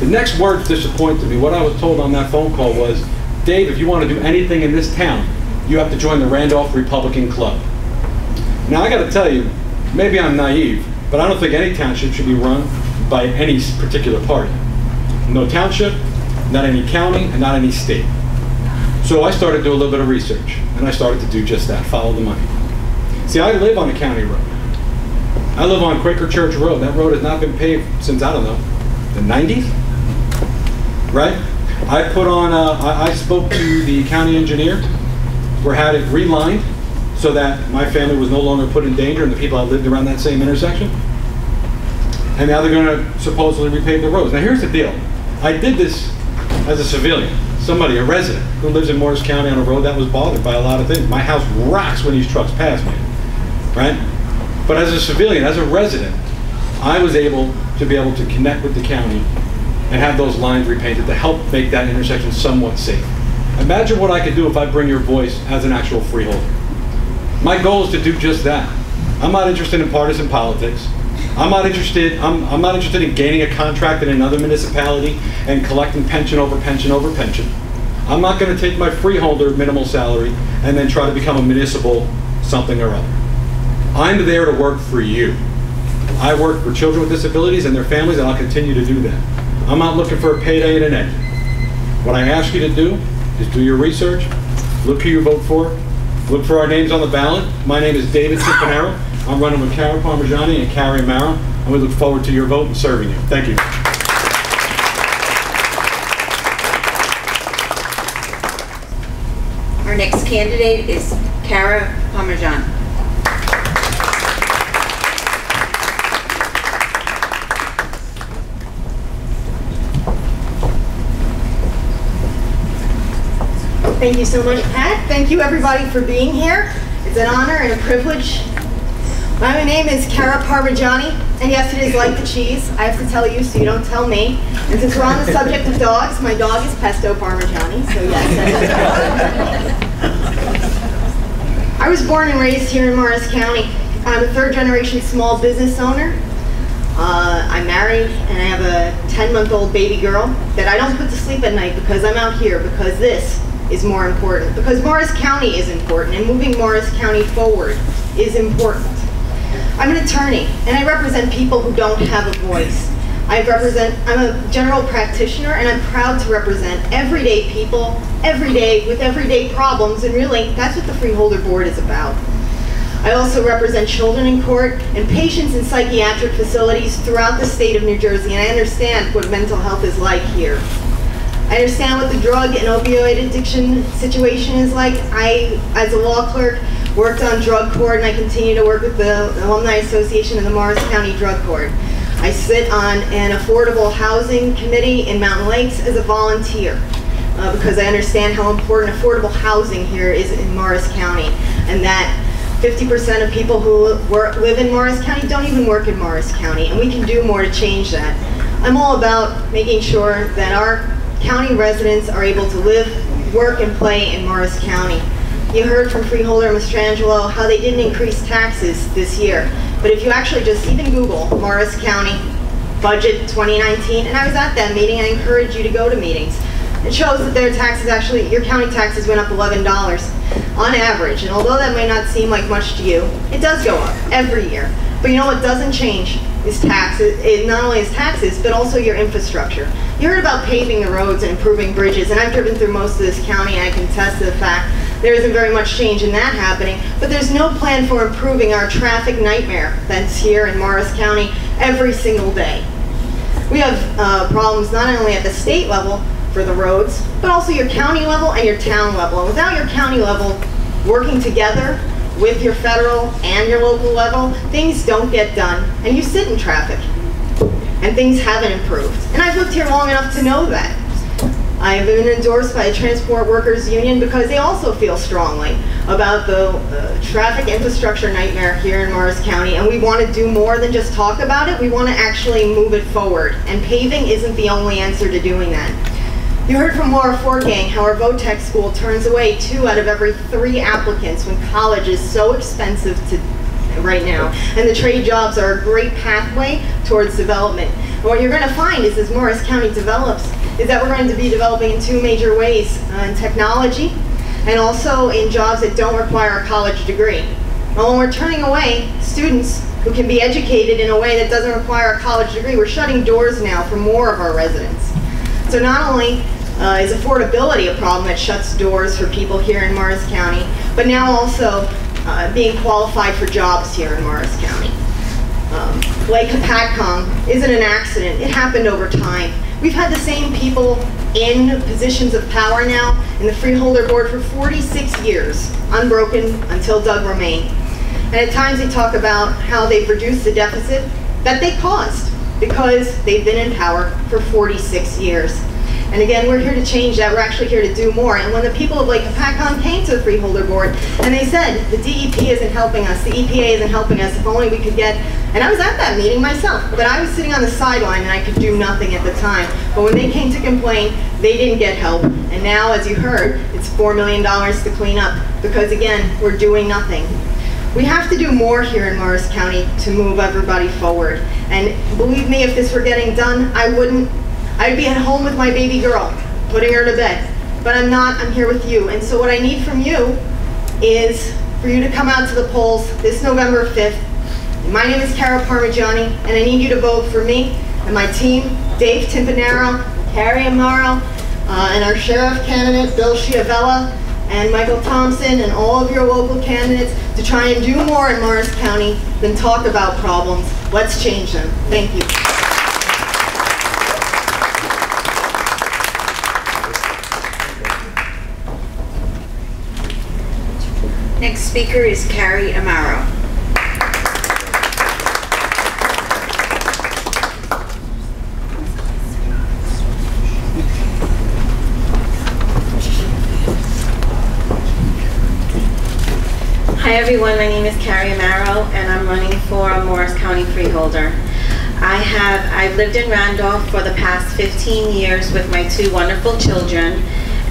The next words disappointed me. What I was told on that phone call was, Dave, if you want to do anything in this town, you have to join the Randolph Republican Club. Now, I got to tell you, maybe I'm naive, but I don't think any township should be run by any particular party. No township, not any county, and not any state. So I started to do a little bit of research, and I started to do just that, follow the money. See, I live on a county road. I live on Quaker Church Road. That road has not been paved since, I don't know, the 90s? Right? I put on, uh, I, spoke to the county engineer. We had it relined so that my family was no longer put in danger and the people that lived around that same intersection. and now they're gonna supposedly repave the roads. Now, here's the deal. I did this as a civilian, somebody, a resident, who lives in Morris County on a road that was bothered by a lot of things. My house rocks when these trucks pass me, right? But as a civilian, as a resident, I was able to be able to connect with the county and have those lines repainted to help make that intersection somewhat safe. Imagine what I could do if I bring your voice as an actual freeholder. My goal is to do just that. I'm not interested in partisan politics. I'm not interested, I'm, I'm not interested in gaining a contract in another municipality and collecting pension over pension over pension. I'm not gonna take my freeholder minimal salary and then try to become a municipal something or other. I'm there to work for you. I work for children with disabilities and their families, and I'll continue to do that. I'm not looking for a payday and an end. What I ask you to do is do your research, look who you vote for, look for our names on the ballot. My name is David Timpanaro. I'm running with Cara Parmigiani and Carrie Amaro, and we look forward to your vote and serving you. Thank you. Our next candidate is Cara Parmesan. Thank you so much, Pat. Thank you, everybody, for being here. It's an honor and a privilege. My name is Cara Parmigiani, and yes, it is like the cheese. I have to tell you, so you don't tell me. And since we're on the subject of dogs, my dog is Pesto Parmigiani, so yes. I was born and raised here in Morris County. I'm a third-generation small business owner. Uh, I'm married and I have a 10-month-old baby girl that I don't put to sleep at night because I'm out here, because this is more important. Because Morris County is important and moving Morris County forward is important. I'm an attorney and I represent people who don't have a voice. I represent, I'm a general practitioner and I'm proud to represent everyday people, every day with everyday problems and really that's what the Freeholder Board is about. I also represent children in court and patients in psychiatric facilities throughout the state of New Jersey, and I understand what mental health is like here. I understand what the drug and opioid addiction situation is like. I, as a law clerk, worked on drug court, and I continue to work with the Alumni Association and the Morris County Drug Court. I sit on an affordable housing committee in Mountain Lakes as a volunteer. Uh, because I understand how important affordable housing here is in Morris County, and that 50% of people who work, live in Morris County don't even work in Morris County, and we can do more to change that. I'm all about making sure that our county residents are able to live, work, and play in Morris County. You heard from Freeholder Mastrangelo how they didn't increase taxes this year, but if you actually just even Google Morris County budget 2019, and I was at that meeting, I encourage you to go to meetings. It shows that their taxes actually, your county taxes went up $11 on average. And although that may not seem like much to you, it does go up every year. But you know what doesn't change is taxes, it not only is taxes, but also your infrastructure. You heard about paving the roads and improving bridges, and I've driven through most of this county, and I can attest to the fact there isn't very much change in that happening, but there's no plan for improving our traffic nightmare that's here in Morris County every single day. We have uh, problems not only at the state level for the roads, but also your county level and your town level. And without your county level working together with your federal and your local level, things don't get done, and you sit in traffic. And things haven't improved. And I've lived here long enough to know that. I've been endorsed by the Transport Workers Union because they also feel strongly about the uh, traffic infrastructure nightmare here in Morris County, and we want to do more than just talk about it. We want to actually move it forward, and paving isn't the only answer to doing that. You heard from Laura Fortgang how our Vo-Tech school turns away two out of every three applicants when college is so expensive to right now. And the trade jobs are a great pathway towards development. And what you're going to find is as Morris County develops, is that we're going to be developing in two major ways, uh, in technology and also in jobs that don't require a college degree. Well, when we're turning away students who can be educated in a way that doesn't require a college degree, we're shutting doors now for more of our residents. So not only uh, is affordability a problem that shuts doors for people here in Morris County, but now also uh, being qualified for jobs here in Morris County. Um, Lake Hopatcong isn't an accident. It happened over time. We've had the same people in positions of power now in the Freeholder Board for 46 years, unbroken until Doug Romaine. And at times they talk about how they've reduced the deficit that they caused. because they've been in power for 46 years. And again, we're here to change that. We're actually here to do more. And when the people of Lake Hopatcong came to the Freeholder Board and they said, the DEP isn't helping us, the EPA isn't helping us, if only we could get, and I was at that meeting myself, but I was sitting on the sideline and I could do nothing at the time. But when they came to complain, they didn't get help. And now, as you heard, it's $4 million to clean up because again, we're doing nothing. We have to do more here in Morris County to move everybody forward. And believe me, if this were getting done, I wouldn't I'd be at home with my baby girl, putting her to bed. But I'm not, I'm here with you. And so what I need from you is for you to come out to the polls this November 5th. My name is Cara Parmigiani, and I need you to vote for me and my team, Dave Timpanaro, Carrie Amaro, uh, and our sheriff candidate, Bill Schievella, and Michael Thompson, and all of your local candidates to try and do more in Morris County than talk about problems. Let's change them. Thank you. Next speaker is Carrie Amaro. Hi everyone, my name is Carrie Amaro and I'm running for a Morris County Freeholder. I have, I've lived in Randolph for the past 15 years with my two wonderful children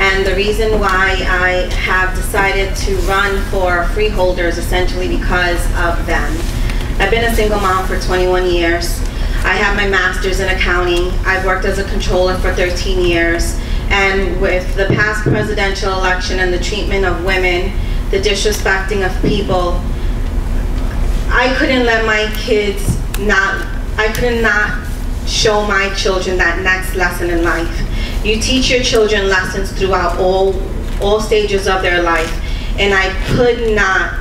and the reason why I have decided to run for freeholders essentially because of them. I've been a single mom for 21 years. I have my master's in accounting. I've worked as a controller for 13 years. And with the past presidential election and the treatment of women, the disrespecting of people, I couldn't let my kids not, I could not show my children that next lesson in life. You teach your children lessons throughout all, all stages of their life. And I could not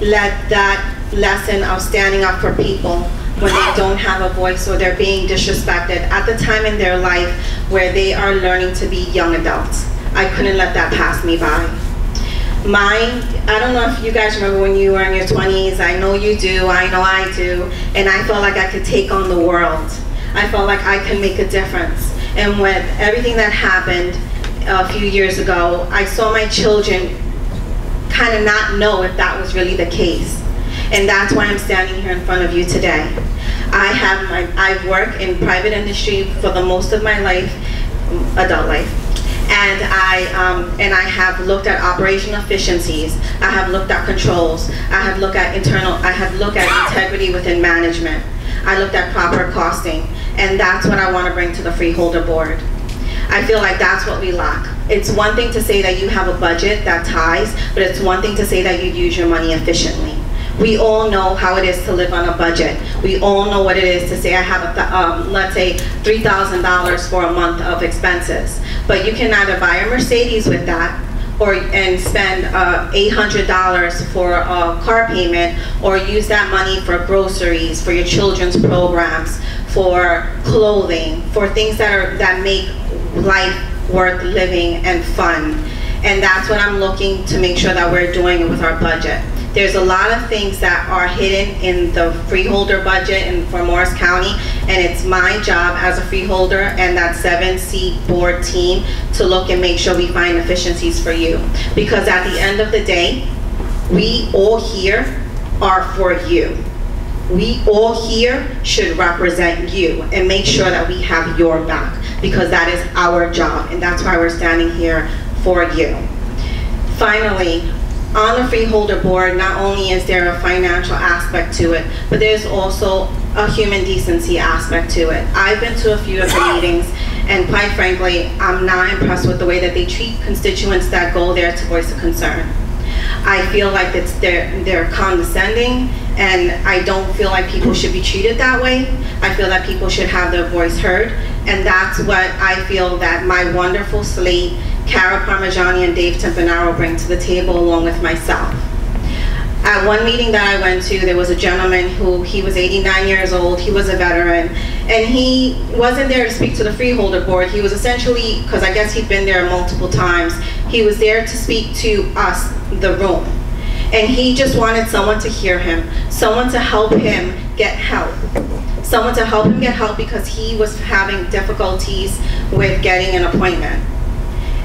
let that lesson of standing up for people when they don't have a voice or they're being disrespected at the time in their life where they are learning to be young adults. I couldn't let that pass me by. Mine, I don't know if you guys remember when you were in your 20s, I know you do, I know I do, and I felt like I could take on the world. I felt like I could make a difference. And with everything that happened a few years ago, I saw my children kind of not know if that was really the case. And that's why I'm standing here in front of you today. I have my, I've worked in private industry for the most of my life, adult life. And I, um, and I have looked at operational efficiencies. I have looked at controls. I have looked at internal, I have looked at integrity within management. I looked at proper costing. And that's what I want to bring to the freeholder board. I feel like that's what we lack. It's one thing to say that you have a budget that ties, but it's one thing to say that you use your money efficiently. We all know how it is to live on a budget. We all know what it is to say I have, a, um, let's say, $3,000 for a month of expenses. But you can either buy a Mercedes with that or and spend uh, $800 for a car payment or use that money for groceries, for your children's programs, for clothing, for things that are that make life worth living and fun. And that's what I'm looking to make sure that we're doing with our budget. There's a lot of things that are hidden in the freeholder budget and for Morris County, and it's my job as a freeholder and that seven seat board team to look and make sure we find efficiencies for you. Because at the end of the day, we all here are for you. We all here should represent you and make sure that we have your back because that is our job and that's why we're standing here for you. Finally, on the freeholder board, not only is there a financial aspect to it, but there's also a human decency aspect to it. I've been to a few of the ah! meetings, and quite frankly, I'm not impressed with the way that they treat constituents that go there to voice a concern. I feel like it's they're they're condescending, and I don't feel like people should be treated that way. I feel that people should have their voice heard, and that's what I feel that my wonderful slate Cara Parmigiani and Dave Timpanaro bring to the table along with myself. At one meeting that I went to, there was a gentleman who, he was 89 years old, he was a veteran, and he wasn't there to speak to the freeholder board. He was essentially, because I guess he'd been there multiple times, he was there to speak to us, the room. And he just wanted someone to hear him, someone to help him get help. someone to help him get help because he was having difficulties with getting an appointment.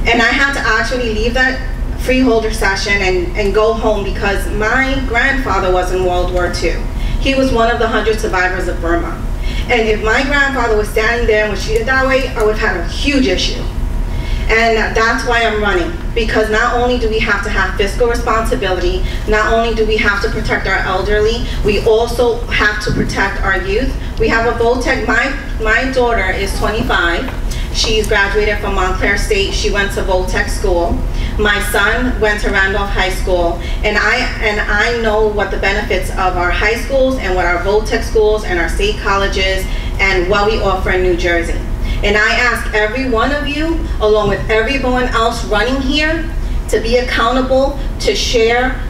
And I had to actually leave that freeholder session and, and go home because my grandfather was in World War II. He was one of the 100 survivors of Burma. And if my grandfather was standing there and was treated that way, I would have had a huge issue. And that's why I'm running, because not only do we have to have fiscal responsibility, not only do we have to protect our elderly, we also have to protect our youth. We have a Vo-Tech, my, my daughter is 25. She's graduated from Montclair State. She went to Vo-Tech school. My son went to Randolph High School, and I and I know what the benefits of our high schools and what our Vo-Tech schools and our state colleges and what we offer in New Jersey. And I ask every one of you, along with everyone else running here, to be accountable, to share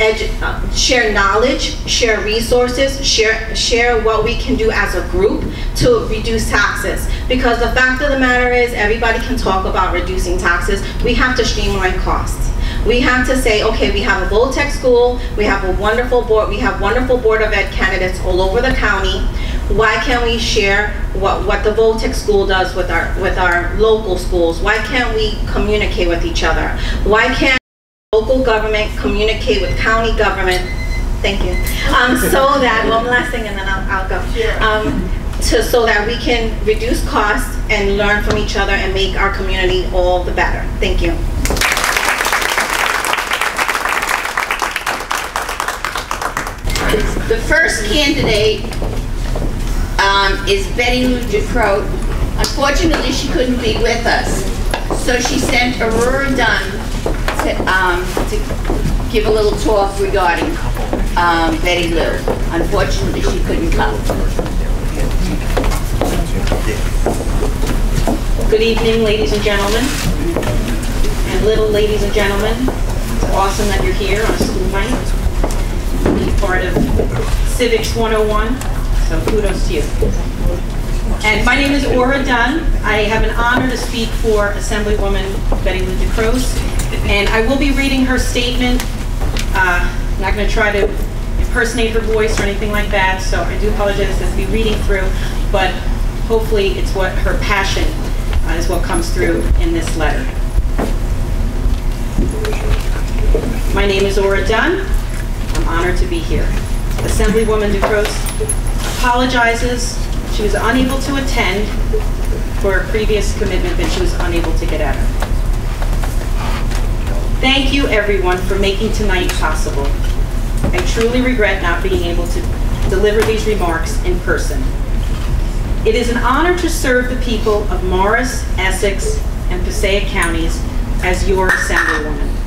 uh, share knowledge, share resources, share share what we can do as a group to reduce taxes. Because the fact of the matter is, everybody can talk about reducing taxes. We have to streamline costs. We have to say, okay, we have a Vo-Tech school, we have a wonderful board, we have wonderful Board of Ed candidates all over the county. Why can't we share what, what the Vo-Tech school does with our, with our local schools? Why can't we communicate with each other? Why can't local government communicate with county government? Thank you. Um, so that, one last thing and then I'll, I'll go. Um, to, so that we can reduce costs and learn from each other and make our community all the better. Thank you. The first candidate um, is Betty Lou DeCroce. Unfortunately, she couldn't be with us, so she sent Aurora Dunn to, um, to give a little talk regarding um, Betty Lou. Unfortunately, she couldn't come. Good evening, ladies and gentlemen, and little ladies and gentlemen. It's awesome that you're here on school night, be part of Civics 101, so kudos to you. And my name is Aura Dunn. I have an honor to speak for Assemblywoman Betty Lou DeCroce, and I will be reading her statement. Uh, I'm not going to try to impersonate her voice or anything like that, so I do apologize to be reading through, but hopefully it's what her passion uh, is what comes through in this letter. My name is Aura Dunn. I'm honored to be here. Assemblywoman DeCroce apologizes. She was unable to attend for a previous commitment that she was unable to get at. Thank you, everyone, for making tonight possible. I truly regret not being able to deliver these remarks in person. It is an honor to serve the people of Morris, Essex, and Passaic counties as your Assemblywoman.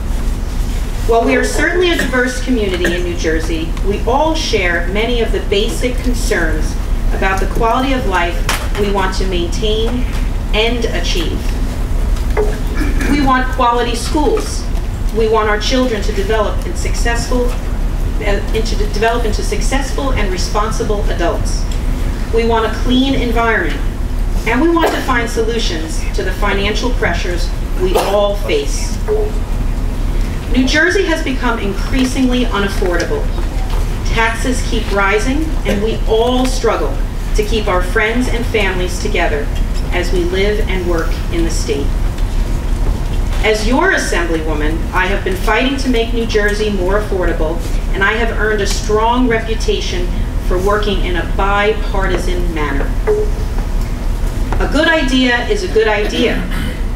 While we are certainly a diverse community in New Jersey, we all share many of the basic concerns about the quality of life we want to maintain and achieve. We want quality schools. We want our children to develop in successful, uh, into, to develop into successful and responsible adults. We want a clean environment. And we want to find solutions to the financial pressures we all face. New Jersey has become increasingly unaffordable. Taxes keep rising, and we all struggle to keep our friends and families together as we live and work in the state. As your Assemblywoman, I have been fighting to make New Jersey more affordable, and I have earned a strong reputation for working in a bipartisan manner. A good idea is a good idea,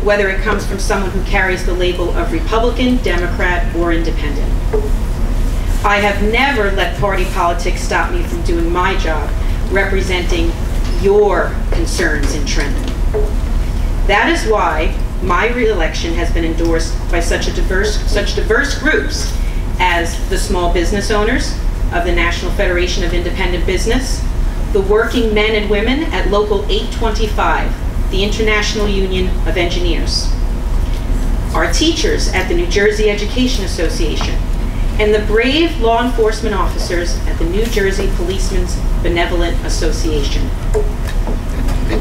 whether it comes from someone who carries the label of Republican, Democrat, or Independent. I have never let party politics stop me from doing my job, representing your concerns in Trenton. That is why my reelection has been endorsed by such a diverse, such diverse groups as the small business owners of the National Federation of Independent Business, the working men and women at Local 825, the International Union of Engineers, our teachers at the New Jersey Education Association, and the brave law enforcement officers at the New Jersey Policemen's Benevolent Association.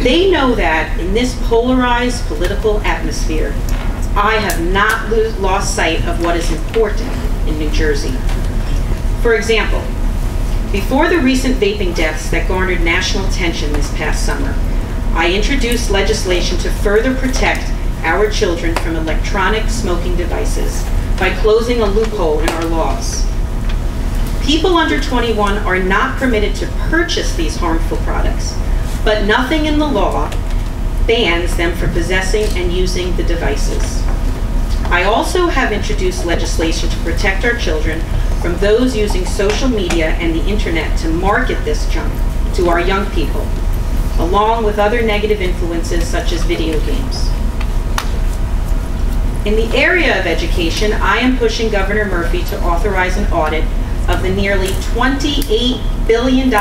They know that in this polarized political atmosphere, I have not lost sight of what is important in New Jersey. For example, Before the recent vaping deaths that garnered national attention this past summer, I introduced legislation to further protect our children from electronic smoking devices by closing a loophole in our laws. People under 21 are not permitted to purchase these harmful products, but nothing in the law bans them from possessing and using the devices. I also have introduced legislation to protect our children from those using social media and the internet to market this junk to our young people, along with other negative influences such as video games. In the area of education, I am pushing Governor Murphy to authorize an audit of the nearly $28 billion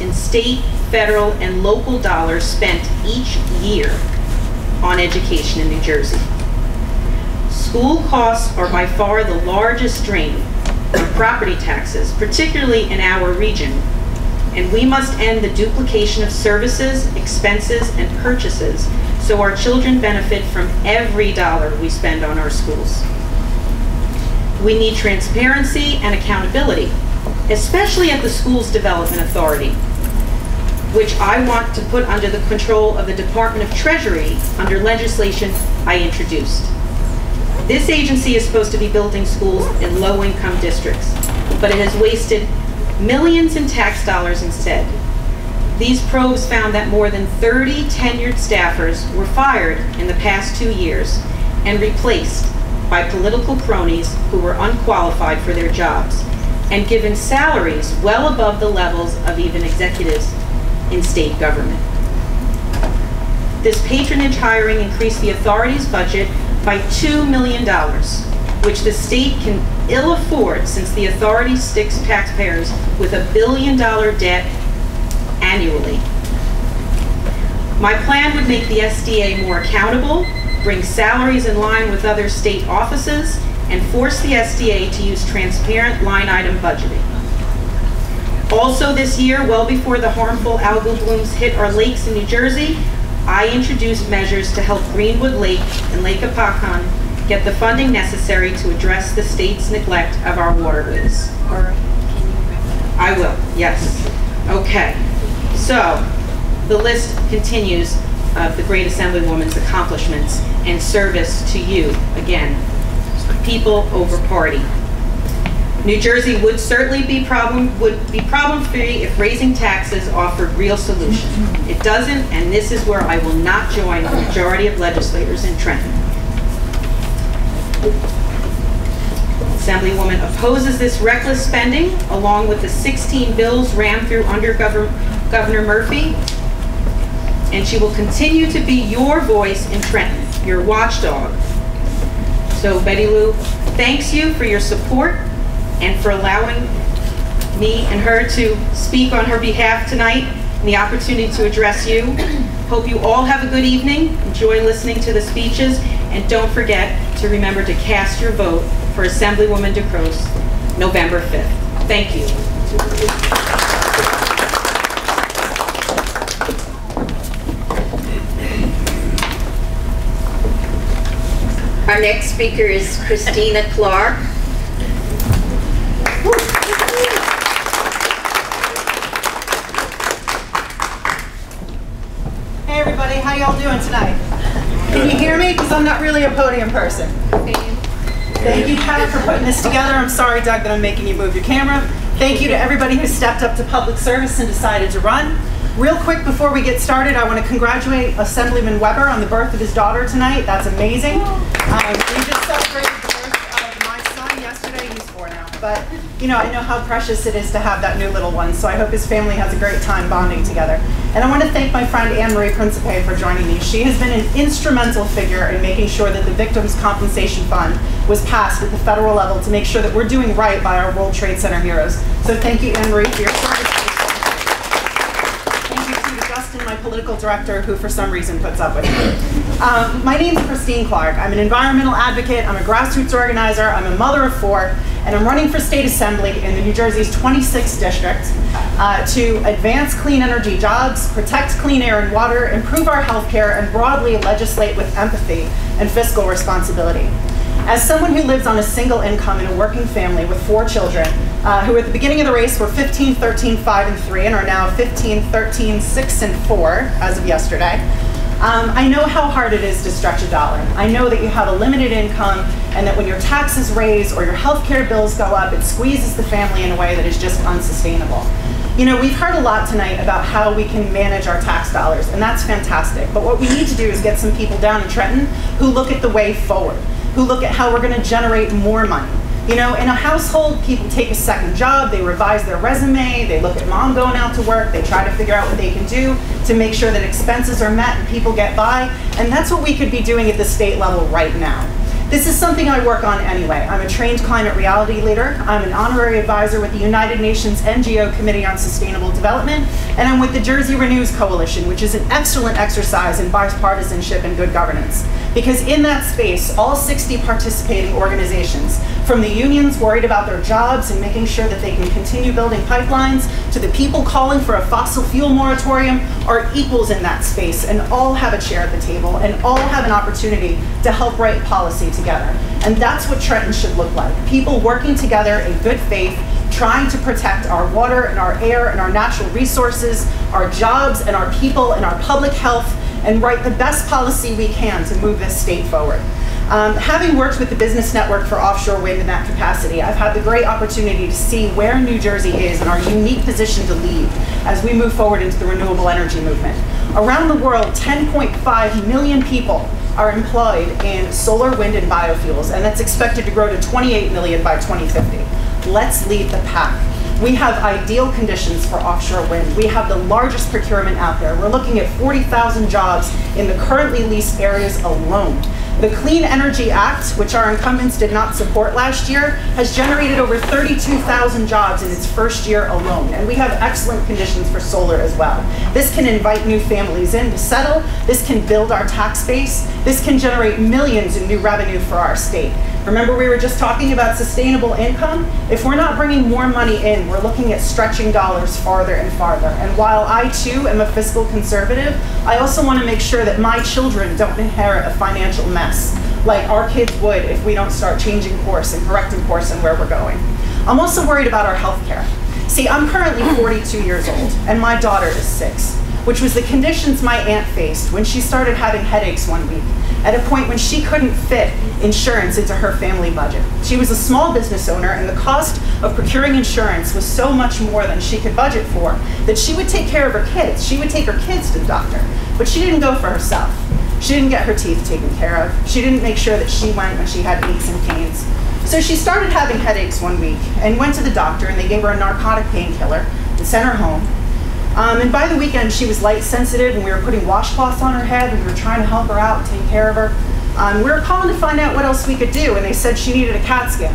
in state, federal, and local dollars spent each year on education in New Jersey. School costs are by far the largest drain on property taxes, particularly in our region, and we must end the duplication of services, expenses, and purchases so our children benefit from every dollar we spend on our schools. We need transparency and accountability, especially at the Schools Development Authority, which I want to put under the control of the Department of Treasury under legislation I introduced. This agency is supposed to be building schools in low-income districts, but it has wasted millions in tax dollars instead. These probes found that more than 30 tenured staffers were fired in the past two years and replaced by political cronies who were unqualified for their jobs and given salaries well above the levels of even executives in state government. This patronage hiring increased the authority's budget by $2 million, which the state can ill afford since the authority sticks taxpayers with a billion dollar debt annually. My plan would make the SDA more accountable, bring salaries in line with other state offices, and force the SDA to use transparent line item budgeting. Also this year, well before the harmful algal blooms hit our lakes in New Jersey, I introduced measures to help Greenwood Lake and Lake Hopatcong get the funding necessary to address the state's neglect of our waterways. I will, yes. Okay. So, the list continues of the great Assemblywoman's accomplishments and service to you, again, people over party. New Jersey would certainly be problem would be problem free if raising taxes offered real solution. It doesn't, and this is where I will not join the majority of legislators in Trenton. Assemblywoman opposes this reckless spending, along with the 16 bills rammed through under Governor, Governor Murphy, and she will continue to be your voice in Trenton, your watchdog. So Betty Lou thanks you for your support and for allowing me and her to speak on her behalf tonight and the opportunity to address you. Hope you all have a good evening. Enjoy listening to the speeches. And don't forget to remember to cast your vote for Assemblywoman DeCroce November 5th. Thank you. Our next speaker is Christina Clarke. Hey everybody, how y'all doing tonight? Can you hear me? Because I'm not really a podium person. Thank you, Pat, for putting this together. I'm sorry, Doug, that I'm making you move your camera. Thank you to everybody who stepped up to public service and decided to run. Real quick before we get started, I want to congratulate Assemblyman Webber on the birth of his daughter tonight. That's amazing. Um, we just celebrated the birth of my son yesterday. He's four now. But, you know, I know how precious it is to have that new little one, so I hope his family has a great time bonding together. And I want to thank my friend Anne Marie Principe for joining me. She has been an instrumental figure in making sure that the Victims Compensation Fund was passed at the federal level to make sure that we're doing right by our World Trade Center heroes. So thank you, Anne Marie, for your service. Thank you to my political director, who for some reason puts up with me. Um, my name is Christine Clarke. I'm an environmental advocate, I'm a grassroots organizer, I'm a mother of four, and I'm running for state assembly in the New Jersey's 26th district uh, to advance clean energy jobs, protect clean air and water, improve our health care, and broadly legislate with empathy and fiscal responsibility. As someone who lives on a single income in a working family with four children, uh, who at the beginning of the race were 15, 13, 5, and 3, and are now 15, 13, 6, and 4 as of yesterday. Um, I know how hard it is to stretch a dollar. I know that you have a limited income and that when your taxes raise or your healthcare bills go up, it squeezes the family in a way that is just unsustainable. You know, we've heard a lot tonight about how we can manage our tax dollars, and that's fantastic. But what we need to do is get some people down in Trenton who look at the way forward, who look at how we're going to generate more money. You know, in a household, people take a second job, they revise their resume, they look at mom going out to work, they try to figure out what they can do to make sure that expenses are met and people get by. And that's what we could be doing at the state level right now. This is something I work on anyway. I'm a trained climate reality leader. I'm an honorary advisor with the United Nations NGO Committee on Sustainable Development, and I'm with the Jersey Renews Coalition, which is an excellent exercise in bipartisanship and good governance. Because in that space, all 60 participating organizations, from the unions worried about their jobs and making sure that they can continue building pipelines, to the people calling for a fossil fuel moratorium, are equals in that space and all have a chair at the table and all have an opportunity to help write policy together. And that's what Trenton should look like. People working together in good faith, trying to protect our water and our air and our natural resources, our jobs and our people and our public health, and write the best policy we can to move this state forward. Um, having worked with the Business Network for offshore wind in that capacity, I've had the great opportunity to see where New Jersey is and our unique position to lead as we move forward into the renewable energy movement. Around the world, 10.5 million people are employed in solar, wind, and biofuels, and that's expected to grow to 28 million by 2050. Let's lead the pack. We have ideal conditions for offshore wind. We have the largest procurement out there. We're looking at 40,000 jobs in the currently leased areas alone. The Clean Energy Act, which our incumbents did not support last year, has generated over 32,000 jobs in its first year alone. And we have excellent conditions for solar as well. This can invite new families in to settle. This can build our tax base. This can generate millions in new revenue for our state. Remember we were just talking about sustainable income? If we're not bringing more money in, we're looking at stretching dollars farther and farther. And while I too am a fiscal conservative, I also want to make sure that my children don't inherit a financial mess like our kids would if we don't start changing course and correcting course and where we're going. I'm also worried about our health care. See, I'm currently mm. 42 years old and my daughter is six, which was the conditions my aunt faced when she started having headaches one week at a point when she couldn't fit insurance into her family budget. She was a small business owner, and the cost of procuring insurance was so much more than she could budget for that she would take care of her kids. She would take her kids to the doctor, but she didn't go for herself. She didn't get her teeth taken care of. She didn't make sure that she went when she had aches and pains. So she started having headaches one week and went to the doctor, and they gave her a narcotic painkiller and sent her home. Um, and by the weekend, she was light sensitive, and we were putting washcloths on her head, and we were trying to help her out and take care of her. Um, we were calling to find out what else we could do, and they said she needed a CAT scan.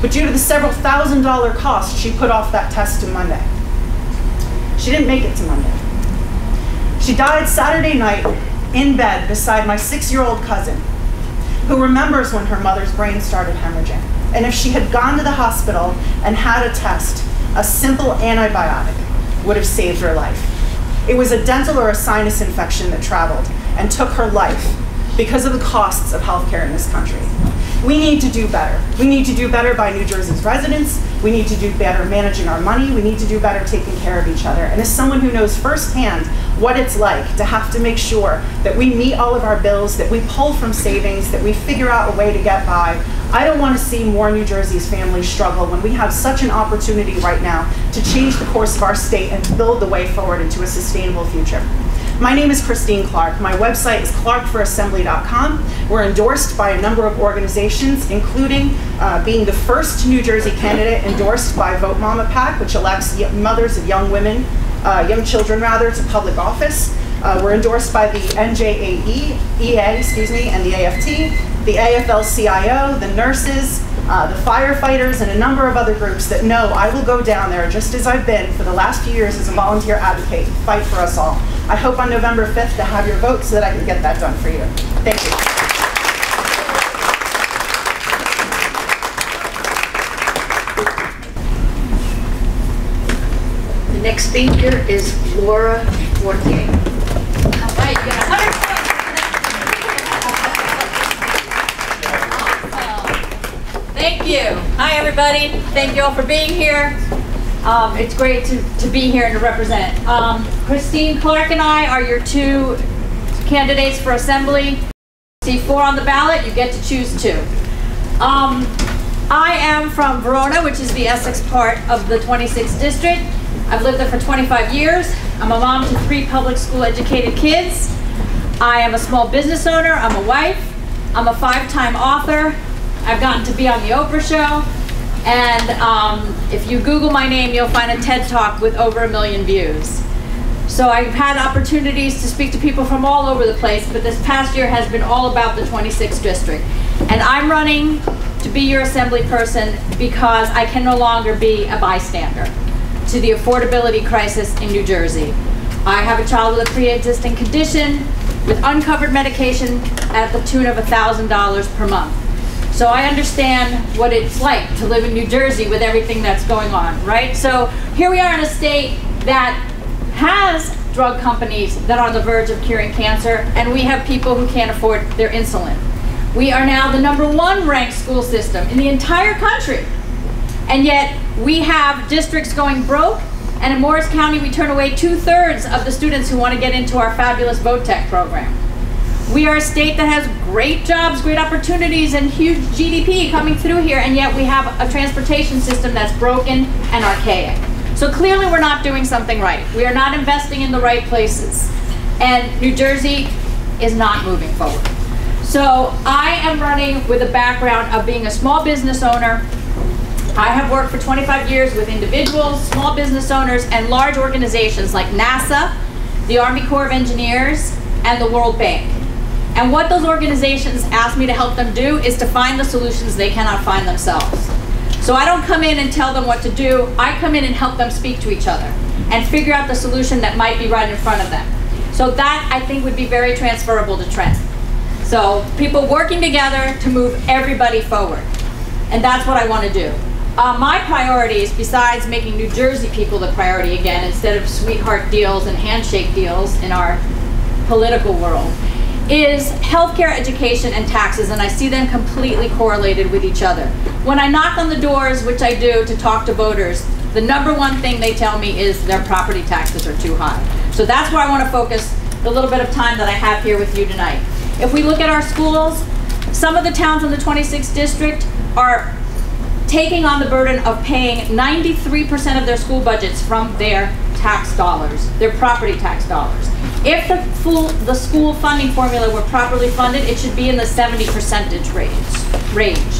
But due to the several thousand dollar cost, she put off that test to Monday. She didn't make it to Monday. She died Saturday night in bed beside my six year old cousin, who remembers when her mother's brain started hemorrhaging. And if she had gone to the hospital and had a test, a simple antibiotic would have saved her life. It was a dental or a sinus infection that traveled and took her life because of the costs of healthcare in this country. We need to do better. We need to do better by New Jersey's residents. We need to do better managing our money. We need to do better taking care of each other. And as someone who knows firsthand what it's like to have to make sure that we meet all of our bills, that we pull from savings, that we figure out a way to get by, I don't want to see more New Jersey's families struggle when we have such an opportunity right now to change the course of our state and build the way forward into a sustainable future. My name is Christine Clarke. My website is clarkeforassembly.com. We're endorsed by a number of organizations, including uh, being the first New Jersey candidate endorsed by Vote Mama PAC, which elects mothers of young women, uh, young children rather, to public office. Uh, we're endorsed by the NJAE, EA, excuse me, and the AFT, the AFL-CIO, the nurses, uh, the firefighters, and a number of other groups that know I will go down there just as I've been for the last few years as a volunteer advocate, fight for us all. I hope on November 5th to have your vote so that I can get that done for you. Thank you. The next speaker is Laura Fortgang. Thank you. Hi, everybody. thank you all for being here. Um, it's great to, to be here and to represent. Um, Christine Clarke and I are your two candidates for assembly. See four on the ballot, you get to choose two. Um, I am from Verona, which is the Essex part of the 26th district. I've lived there for 25 years. I'm a mom to three public school educated kids. I am a small business owner. I'm a wife. I'm a five-time author. I've gotten to be on the Oprah show. And um, if you Google my name, you'll find a TED Talk with over a million views. So I've had opportunities to speak to people from all over the place, but this past year has been all about the 26th district. And I'm running to be your assembly person because I can no longer be a bystander to the affordability crisis in New Jersey. I have a child with a pre-existing condition with uncovered medication at the tune of $1,000 per month. So I understand what it's like to live in New Jersey with everything that's going on, right? So here we are in a state that has drug companies that are on the verge of curing cancer, and we have people who can't afford their insulin. We are now the number one ranked school system in the entire country. And yet we have districts going broke, and in Morris County we turn away two thirds of the students who want to get into our fabulous Vo-Tech program. We are a state that has great jobs, great opportunities, and huge GDP coming through here, and yet we have a transportation system that's broken and archaic. So clearly we're not doing something right. We are not investing in the right places. And New Jersey is not moving forward. So I am running with a background of being a small business owner. I have worked for 25 years with individuals, small business owners, and large organizations like NASA, the Army Corps of Engineers, and the World Bank. And what those organizations ask me to help them do is to find the solutions they cannot find themselves. So I don't come in and tell them what to do. I come in and help them speak to each other and figure out the solution that might be right in front of them. So that I think would be very transferable to Trent. So people working together to move everybody forward. And that's what I want to do. Uh, my priorities, besides making New Jersey people the priority again, instead of sweetheart deals and handshake deals in our political world, is healthcare, education, and taxes, and I see them completely correlated with each other. When I knock on the doors, which I do to talk to voters, the number one thing they tell me is their property taxes are too high. So that's where I want to focus the little bit of time that I have here with you tonight. If we look at our schools, some of the towns in the 26th district are taking on the burden of paying 93% of their school budgets from their tax dollars, their property tax dollars. If the full, the school funding formula were properly funded, it should be in the 70 percentage range, range.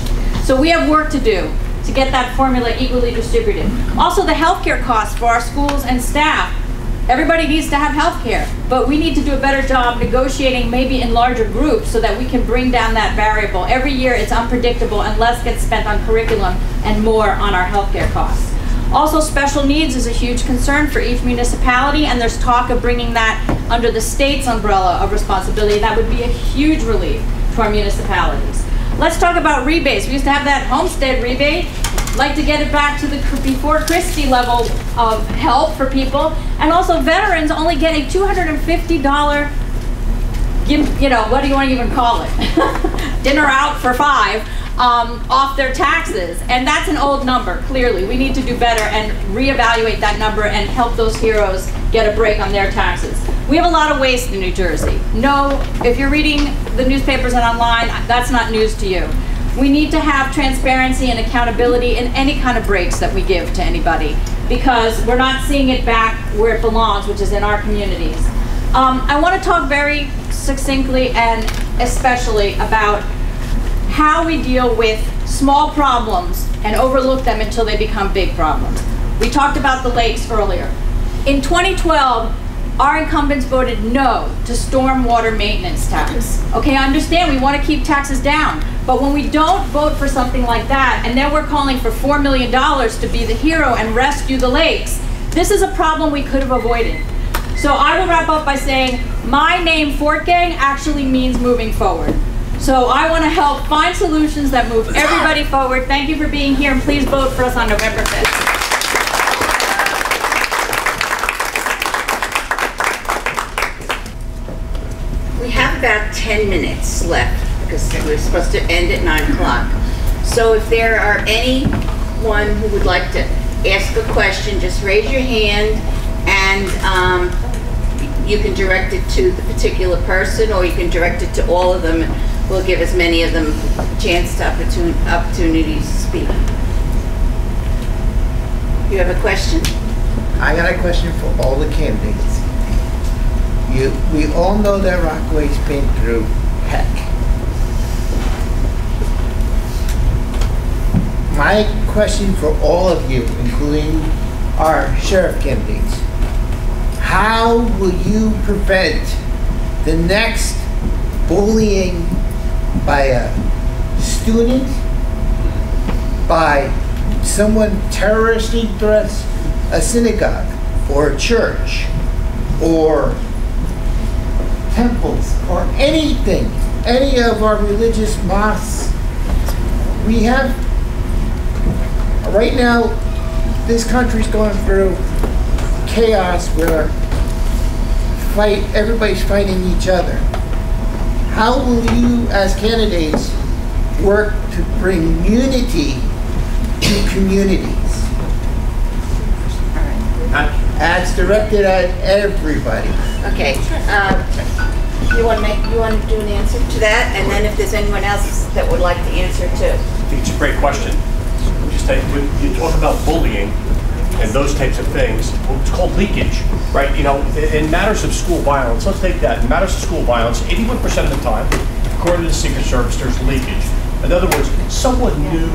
So we have work to do to get that formula equally distributed. Also, the healthcare costs for our schools and staff. Everybody needs to have health care, but we need to do a better job negotiating maybe in larger groups so that we can bring down that variable. Every year it's unpredictable and less gets spent on curriculum and more on our healthcare costs. Also, special needs is a huge concern for each municipality, and there's talk of bringing that under the state's umbrella of responsibility. That would be a huge relief to our municipalities. Let's talk about rebates. We used to have that homestead rebate. Like to get it back to the before Christie level of help for people. And also veterans only get a $250 you know, what do you want to even call it? Dinner out for five um, off their taxes. And that's an old number, clearly. We need to do better and reevaluate that number and help those heroes get a break on their taxes. We have a lot of waste in New Jersey. No, if you're reading the newspapers and online, that's not news to you. We need to have transparency and accountability in any kind of breaks that we give to anybody because we're not seeing it back where it belongs, which is in our communities. Um, I want to talk very succinctly and especially about how we deal with small problems and overlook them until they become big problems. We talked about the lakes earlier. In 2012, our incumbents voted no to stormwater maintenance tax. Okay, I understand we want to keep taxes down, but when we don't vote for something like that, and then we're calling for $4 million to be the hero and rescue the lakes, this is a problem we could have avoided. So I will wrap up by saying my name, Fortgang, actually means moving forward. So I want to help find solutions that move everybody forward. Thank you for being here, and please vote for us on November 5th. We have about 10 minutes left because we're supposed to end at 9 o'clock. So if there are any anyone who would like to ask a question, just raise your hand and um, you can direct it to the particular person or you can direct it to all of them. We'll give as many of them chance to opportun- to speak. You have a question? I got a question for all the candidates. You, we all know that Rockaway's been through heck. My question for all of you, including our sheriff candidates, how will you prevent the next bullying by a student, by someone terroristic threats a synagogue or a church or temples or anything, any of our religious mosques. We have, right now, this country's going through chaos where fight, everybody's fighting each other. How will you, as candidates, work to bring unity to communities? Ads directed at everybody. Okay, uh, you want to make, you want to do an answer to that? And then if there's anyone else that would like to answer too. I think it's a great question. Just take, when you talk about bullying and those types of things. It's called leakage, right? You know, in matters of school violence, let's take that. In matters of school violence, 81% of the time, according to the Secret Service, there's leakage. In other words, someone knew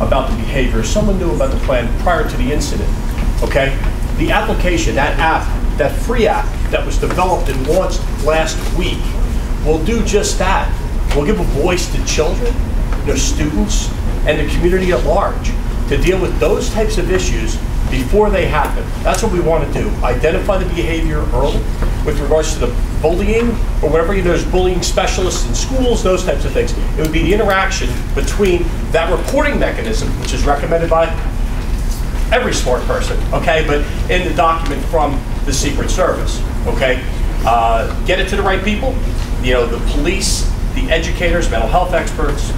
about the behavior, someone knew about the plan prior to the incident, okay? The application, that app, that free app that was developed and launched last week will do just that. We'll give a voice to children, their students, and the community at large to deal with those types of issues before they happen. That's what we want to do. Identify the behavior early with regards to the bullying or whatever, you know, there's bullying specialists in schools, those types of things. It would be the interaction between that reporting mechanism, which is recommended by every smart person, okay? But in the document from the Secret Service, okay? Uh, get it to the right people, you know, the police, the educators, mental health experts,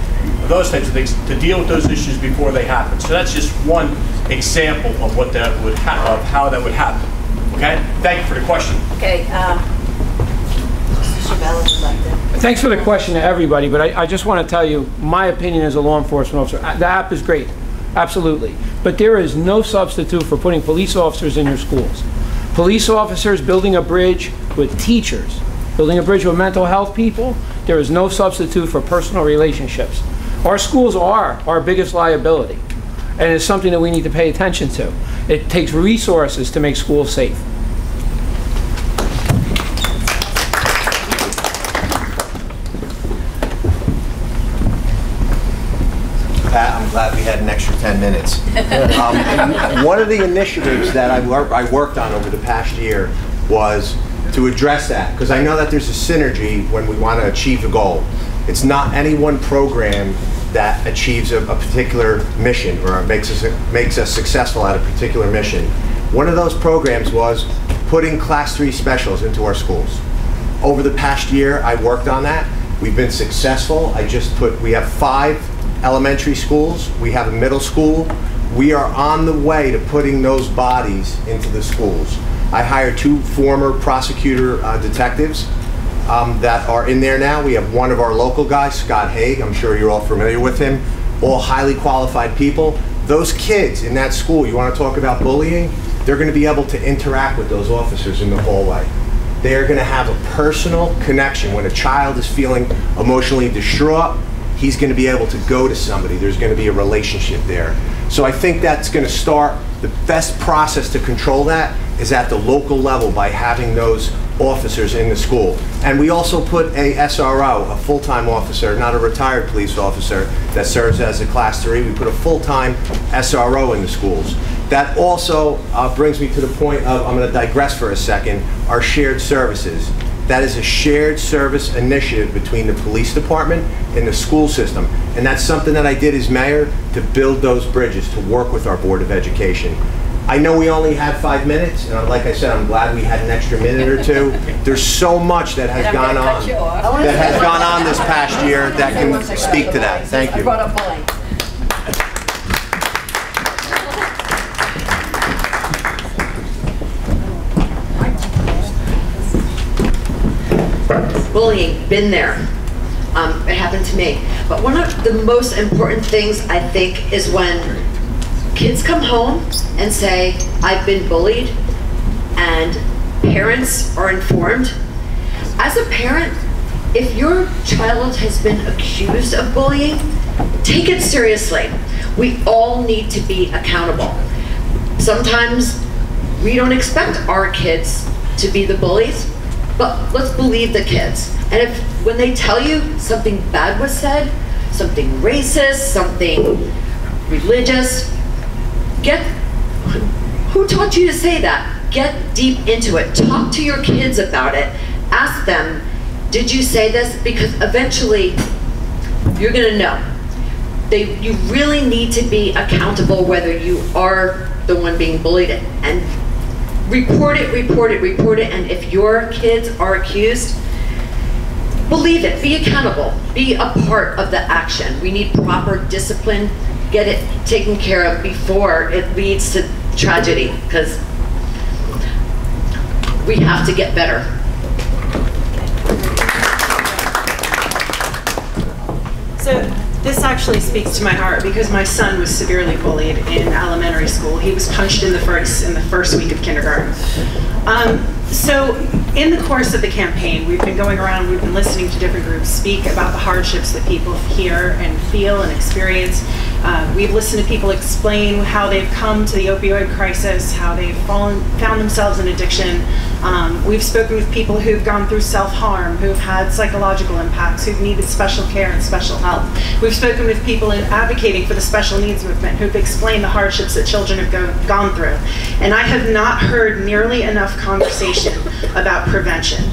those types of things, to deal with those issues before they happen. So that's just one example of what that would ha- of how that would happen. Okay? Thank you for the question. Okay, uh, Mr. Schievella would like to. Thanks for the question to everybody, but I, I just want to tell you, my opinion as a law enforcement officer, uh, the app is great, absolutely. But there is no substitute for putting police officers in your schools. Police officers building a bridge with teachers, building a bridge with mental health people, there is no substitute for personal relationships. Our schools are our biggest liability, and it's something that we need to pay attention to. It takes resources to make schools safe. Pat, I'm glad we had an extra 10 minutes. Um, One of the initiatives that I wor- I worked on over the past year was to address that, because I know that there's a synergy when we want to achieve a goal. It's not any one program that achieves a a particular mission or makes us, makes us successful at a particular mission. One of those programs was putting Class 3 specials into our schools. Over the past year, I worked on that. We've been successful. I just put, we have five elementary schools, we have a middle school. We are on the way to putting those bodies into the schools. I hired two former prosecutor uh, detectives um, that are in there now. We have one of our local guys, Scott Haig. I'm sure you're all familiar with him. All highly qualified people. Those kids in that school, you want to talk about bullying? They're going to be able to interact with those officers in the hallway. They are going to have a personal connection. When a child is feeling emotionally distraught, he's going to be able to go to somebody. There's going to be a relationship there. So I think that's going to start, the best process to control that is at the local level by having those officers in the school. And we also put a SRO, a full-time officer, not a retired police officer, that serves as a class three. We put a full-time SRO in the schools. That also uh, brings me to the point of, I'm going to digress for a second, our shared services. That is a shared service initiative between the police department and the school system. And that's something that I did as mayor to build those bridges, to work with our Board of Education. I know we only had five minutes, and like I said, I'm glad we had an extra minute or two. There's so much that has gone on, that has gone on this past year that can speak to that. Thank you. bullying, been there. Um, it happened to me. But one of the most important things I think is when kids come home and say, I've been bullied, and parents are informed. As a parent, if your child has been accused of bullying, take it seriously. We all need to be accountable. Sometimes we don't expect our kids to be the bullies, but let's believe the kids. And if when they tell you something bad was said, something racist, something religious, get who taught you to say that? Get deep into it. Talk to your kids about it. Ask them, did you say this? Because eventually you're gonna know. They, you really need to be accountable whether you are the one being bullied and report it, report it, report it. And if your kids are accused, believe it, be accountable, be a part of the action. We need proper discipline, get it taken care of before it leads to tragedy, because we have to get better. So this actually speaks to my heart because my son was severely bullied in elementary school. He was punched in the first in the first week of kindergarten. Um, so in the course of the campaign, we've been going around, we've been listening to different groups speak about the hardships that people hear and feel and experience. Uh, we've listened to people explain how they've come to the opioid crisis, how they've fallen, found themselves in addiction. Um, we've spoken with people who've gone through self-harm, who've had psychological impacts, who've needed special care and special help. We've spoken with people in advocating for the special needs movement who've explained the hardships that children have go, gone through. And I have not heard nearly enough conversation about prevention.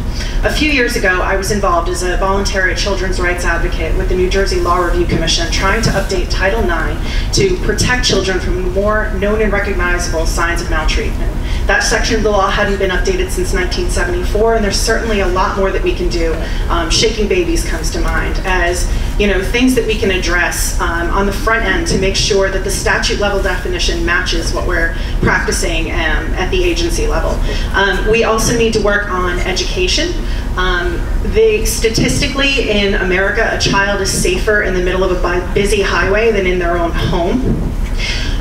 A few years ago, I was involved as a voluntary children's rights advocate with the New Jersey Law Review Commission trying to update Title IX to protect children from more known and recognizable signs of maltreatment. That section of the law hadn't been updated since 1974, and there's certainly a lot more that we can do. Um, shaking babies comes to mind as you know things that we can address um, on the front end to make sure that the statute level definition matches what we're practicing um, at the agency level. Um, we also need to work on education. Um, they statistically in America, a child is safer in the middle of a busy highway than in their own home.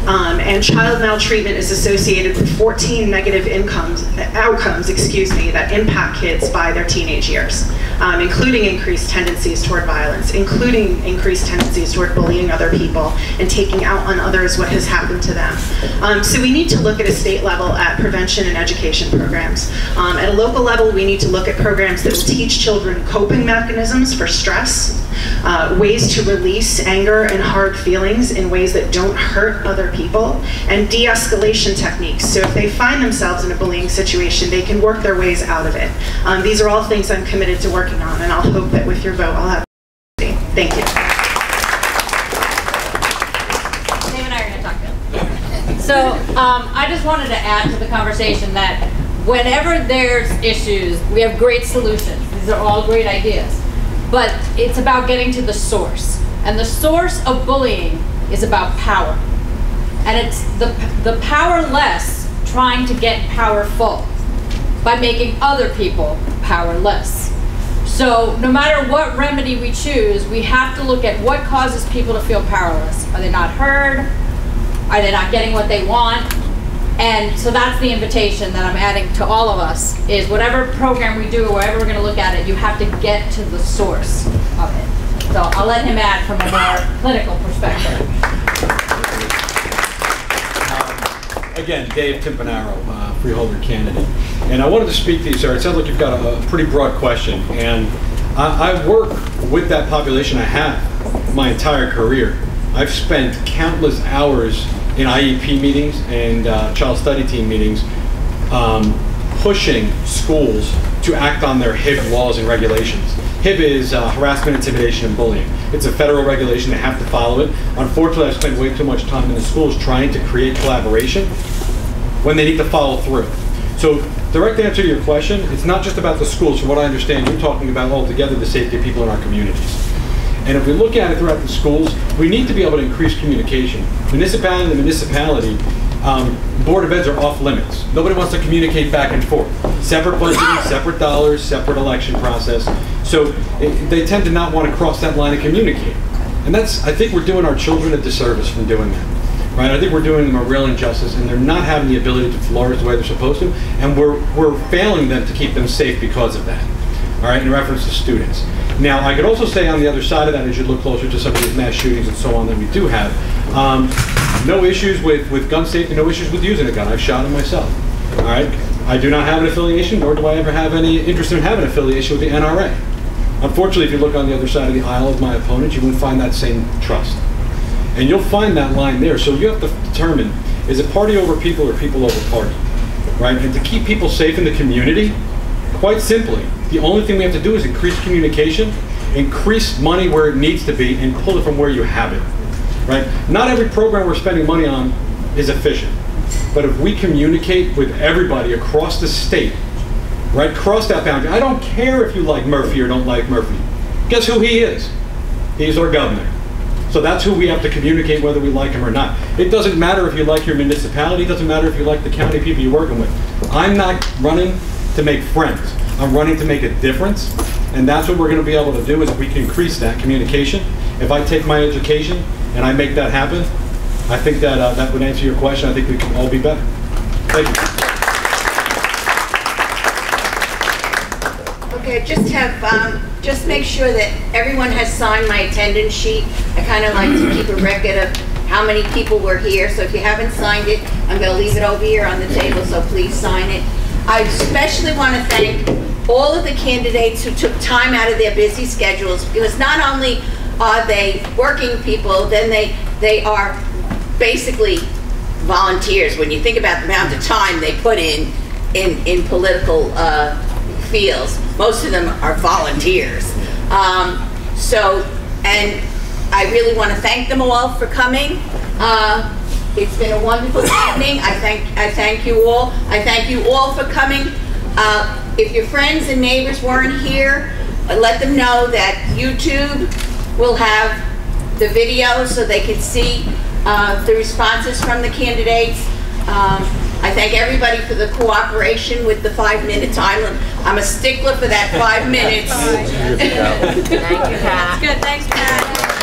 Um, and child maltreatment is associated with 14 negative incomes, outcomes, excuse me, that impact kids by their teenage years, um, including increased tendencies toward violence, including increased tendencies toward bullying other people and taking out on others what has happened to them. Um, so we need to look at a state level at prevention and education programs. Um, at a local level, we need to look at programs that will teach children coping mechanisms for stress, uh, ways to release anger and hard feelings in ways that don't hurt other people, and de escalation techniques. So if they find themselves in a bullying situation, they can work their ways out of it. Um, these are all things I'm committed to working on, and I'll hope that with your vote, I'll have. Thank you. Dave and I are going to talk So um, I just wanted to add to the conversation that whenever there's issues, we have great solutions. These are all great ideas. But it's about getting to the source. And the source of bullying is about power. And it's the, the powerless trying to get powerful by making other people powerless. So no matter what remedy we choose, we have to look at what causes people to feel powerless. Are they not heard? Are they not getting what they want? And so that's the invitation that I'm adding to all of us is whatever program we do or whatever we're going to look at it, you have to get to the source of it. So I'll let him add from a more clinical perspective. Again, Dave Timpanaro, uh, freeholder candidate. And I wanted to speak to you, sir. It sounds like you've got a, a pretty broad question. And I, I work with that population I have my entire career. I've spent countless hours in IEP meetings and uh, child study team meetings um, pushing schools to act on their HIB laws and regulations. HIB is uh, harassment, intimidation, and bullying. It's a federal regulation, they have to follow it. Unfortunately, I've spent way too much time in the schools trying to create collaboration when they need to follow through. So, direct answer to your question, it's not just about the schools. From what I understand, you're talking about altogether the safety of people in our communities. And if we look at it throughout the schools, we need to be able to increase communication. Municipality to municipality, um, Board of Eds are off limits. Nobody wants to communicate back and forth. Separate budgeting, separate dollars, separate election process. So it- they tend to not want to cross that line and communicate. And that's, I think we're doing our children a disservice from doing that. Right? I think we're doing them a real injustice and they're not having the ability to flourish the way they're supposed to. And we're, we're failing them to keep them safe because of that. All right, in reference to students. Now, I could also say on the other side of that, as you look closer to some of these mass shootings and so on that we do have, um, no issues with, with gun safety, no issues with using a gun. I've shot them myself. All right, I do not have an affiliation, nor do I ever have any interest in having an affiliation with the NRA. Unfortunately, if you look on the other side of the aisle of my opponent, you won't find that same trust. And you'll find that line there. So you have to determine, is it party over people or people over party? Right? And to keep people safe in the community, quite simply, the only thing we have to do is increase communication, increase money where it needs to be, and pull it from where you have it. Right? Not every program we're spending money on is efficient. But if we communicate with everybody across the state, right, cross that boundary. I don't care if you like Murphy or don't like Murphy. Guess who he is? He's our governor. So that's who we have to communicate whether we like him or not. It doesn't matter if you like your municipality, it doesn't matter if you like the county people you're working with. I'm not running to make friends. I'm running to make a difference. And that's what we're going to be able to do is we can increase that communication. If I take my education and I make that happen, I think that uh, that would answer your question. I think we can all be better. Thank you. Just have, um, just make sure that everyone has signed my attendance sheet. I kind of like to keep a record of how many people were here, so if you haven't signed it, I'm gonna leave it over here on the table, so please sign it. I especially want to thank all of the candidates who took time out of their busy schedules, because not only are they working people, then they, they are basically volunteers. When you think about the amount of time they put in, in, in political, uh, fields, most of them are volunteers. Um, so, and I really want to thank them all for coming. Uh, it's been a wonderful evening. I thank, I thank you all. I thank you all for coming. Uh, if your friends and neighbors weren't here, uh, let them know that YouTube will have the video so they can see uh, the responses from the candidates. Um, I thank everybody for the cooperation with the five-minute time limit. I'm a stickler for that five minutes. Thank you, Pat. Good, thanks, Pat.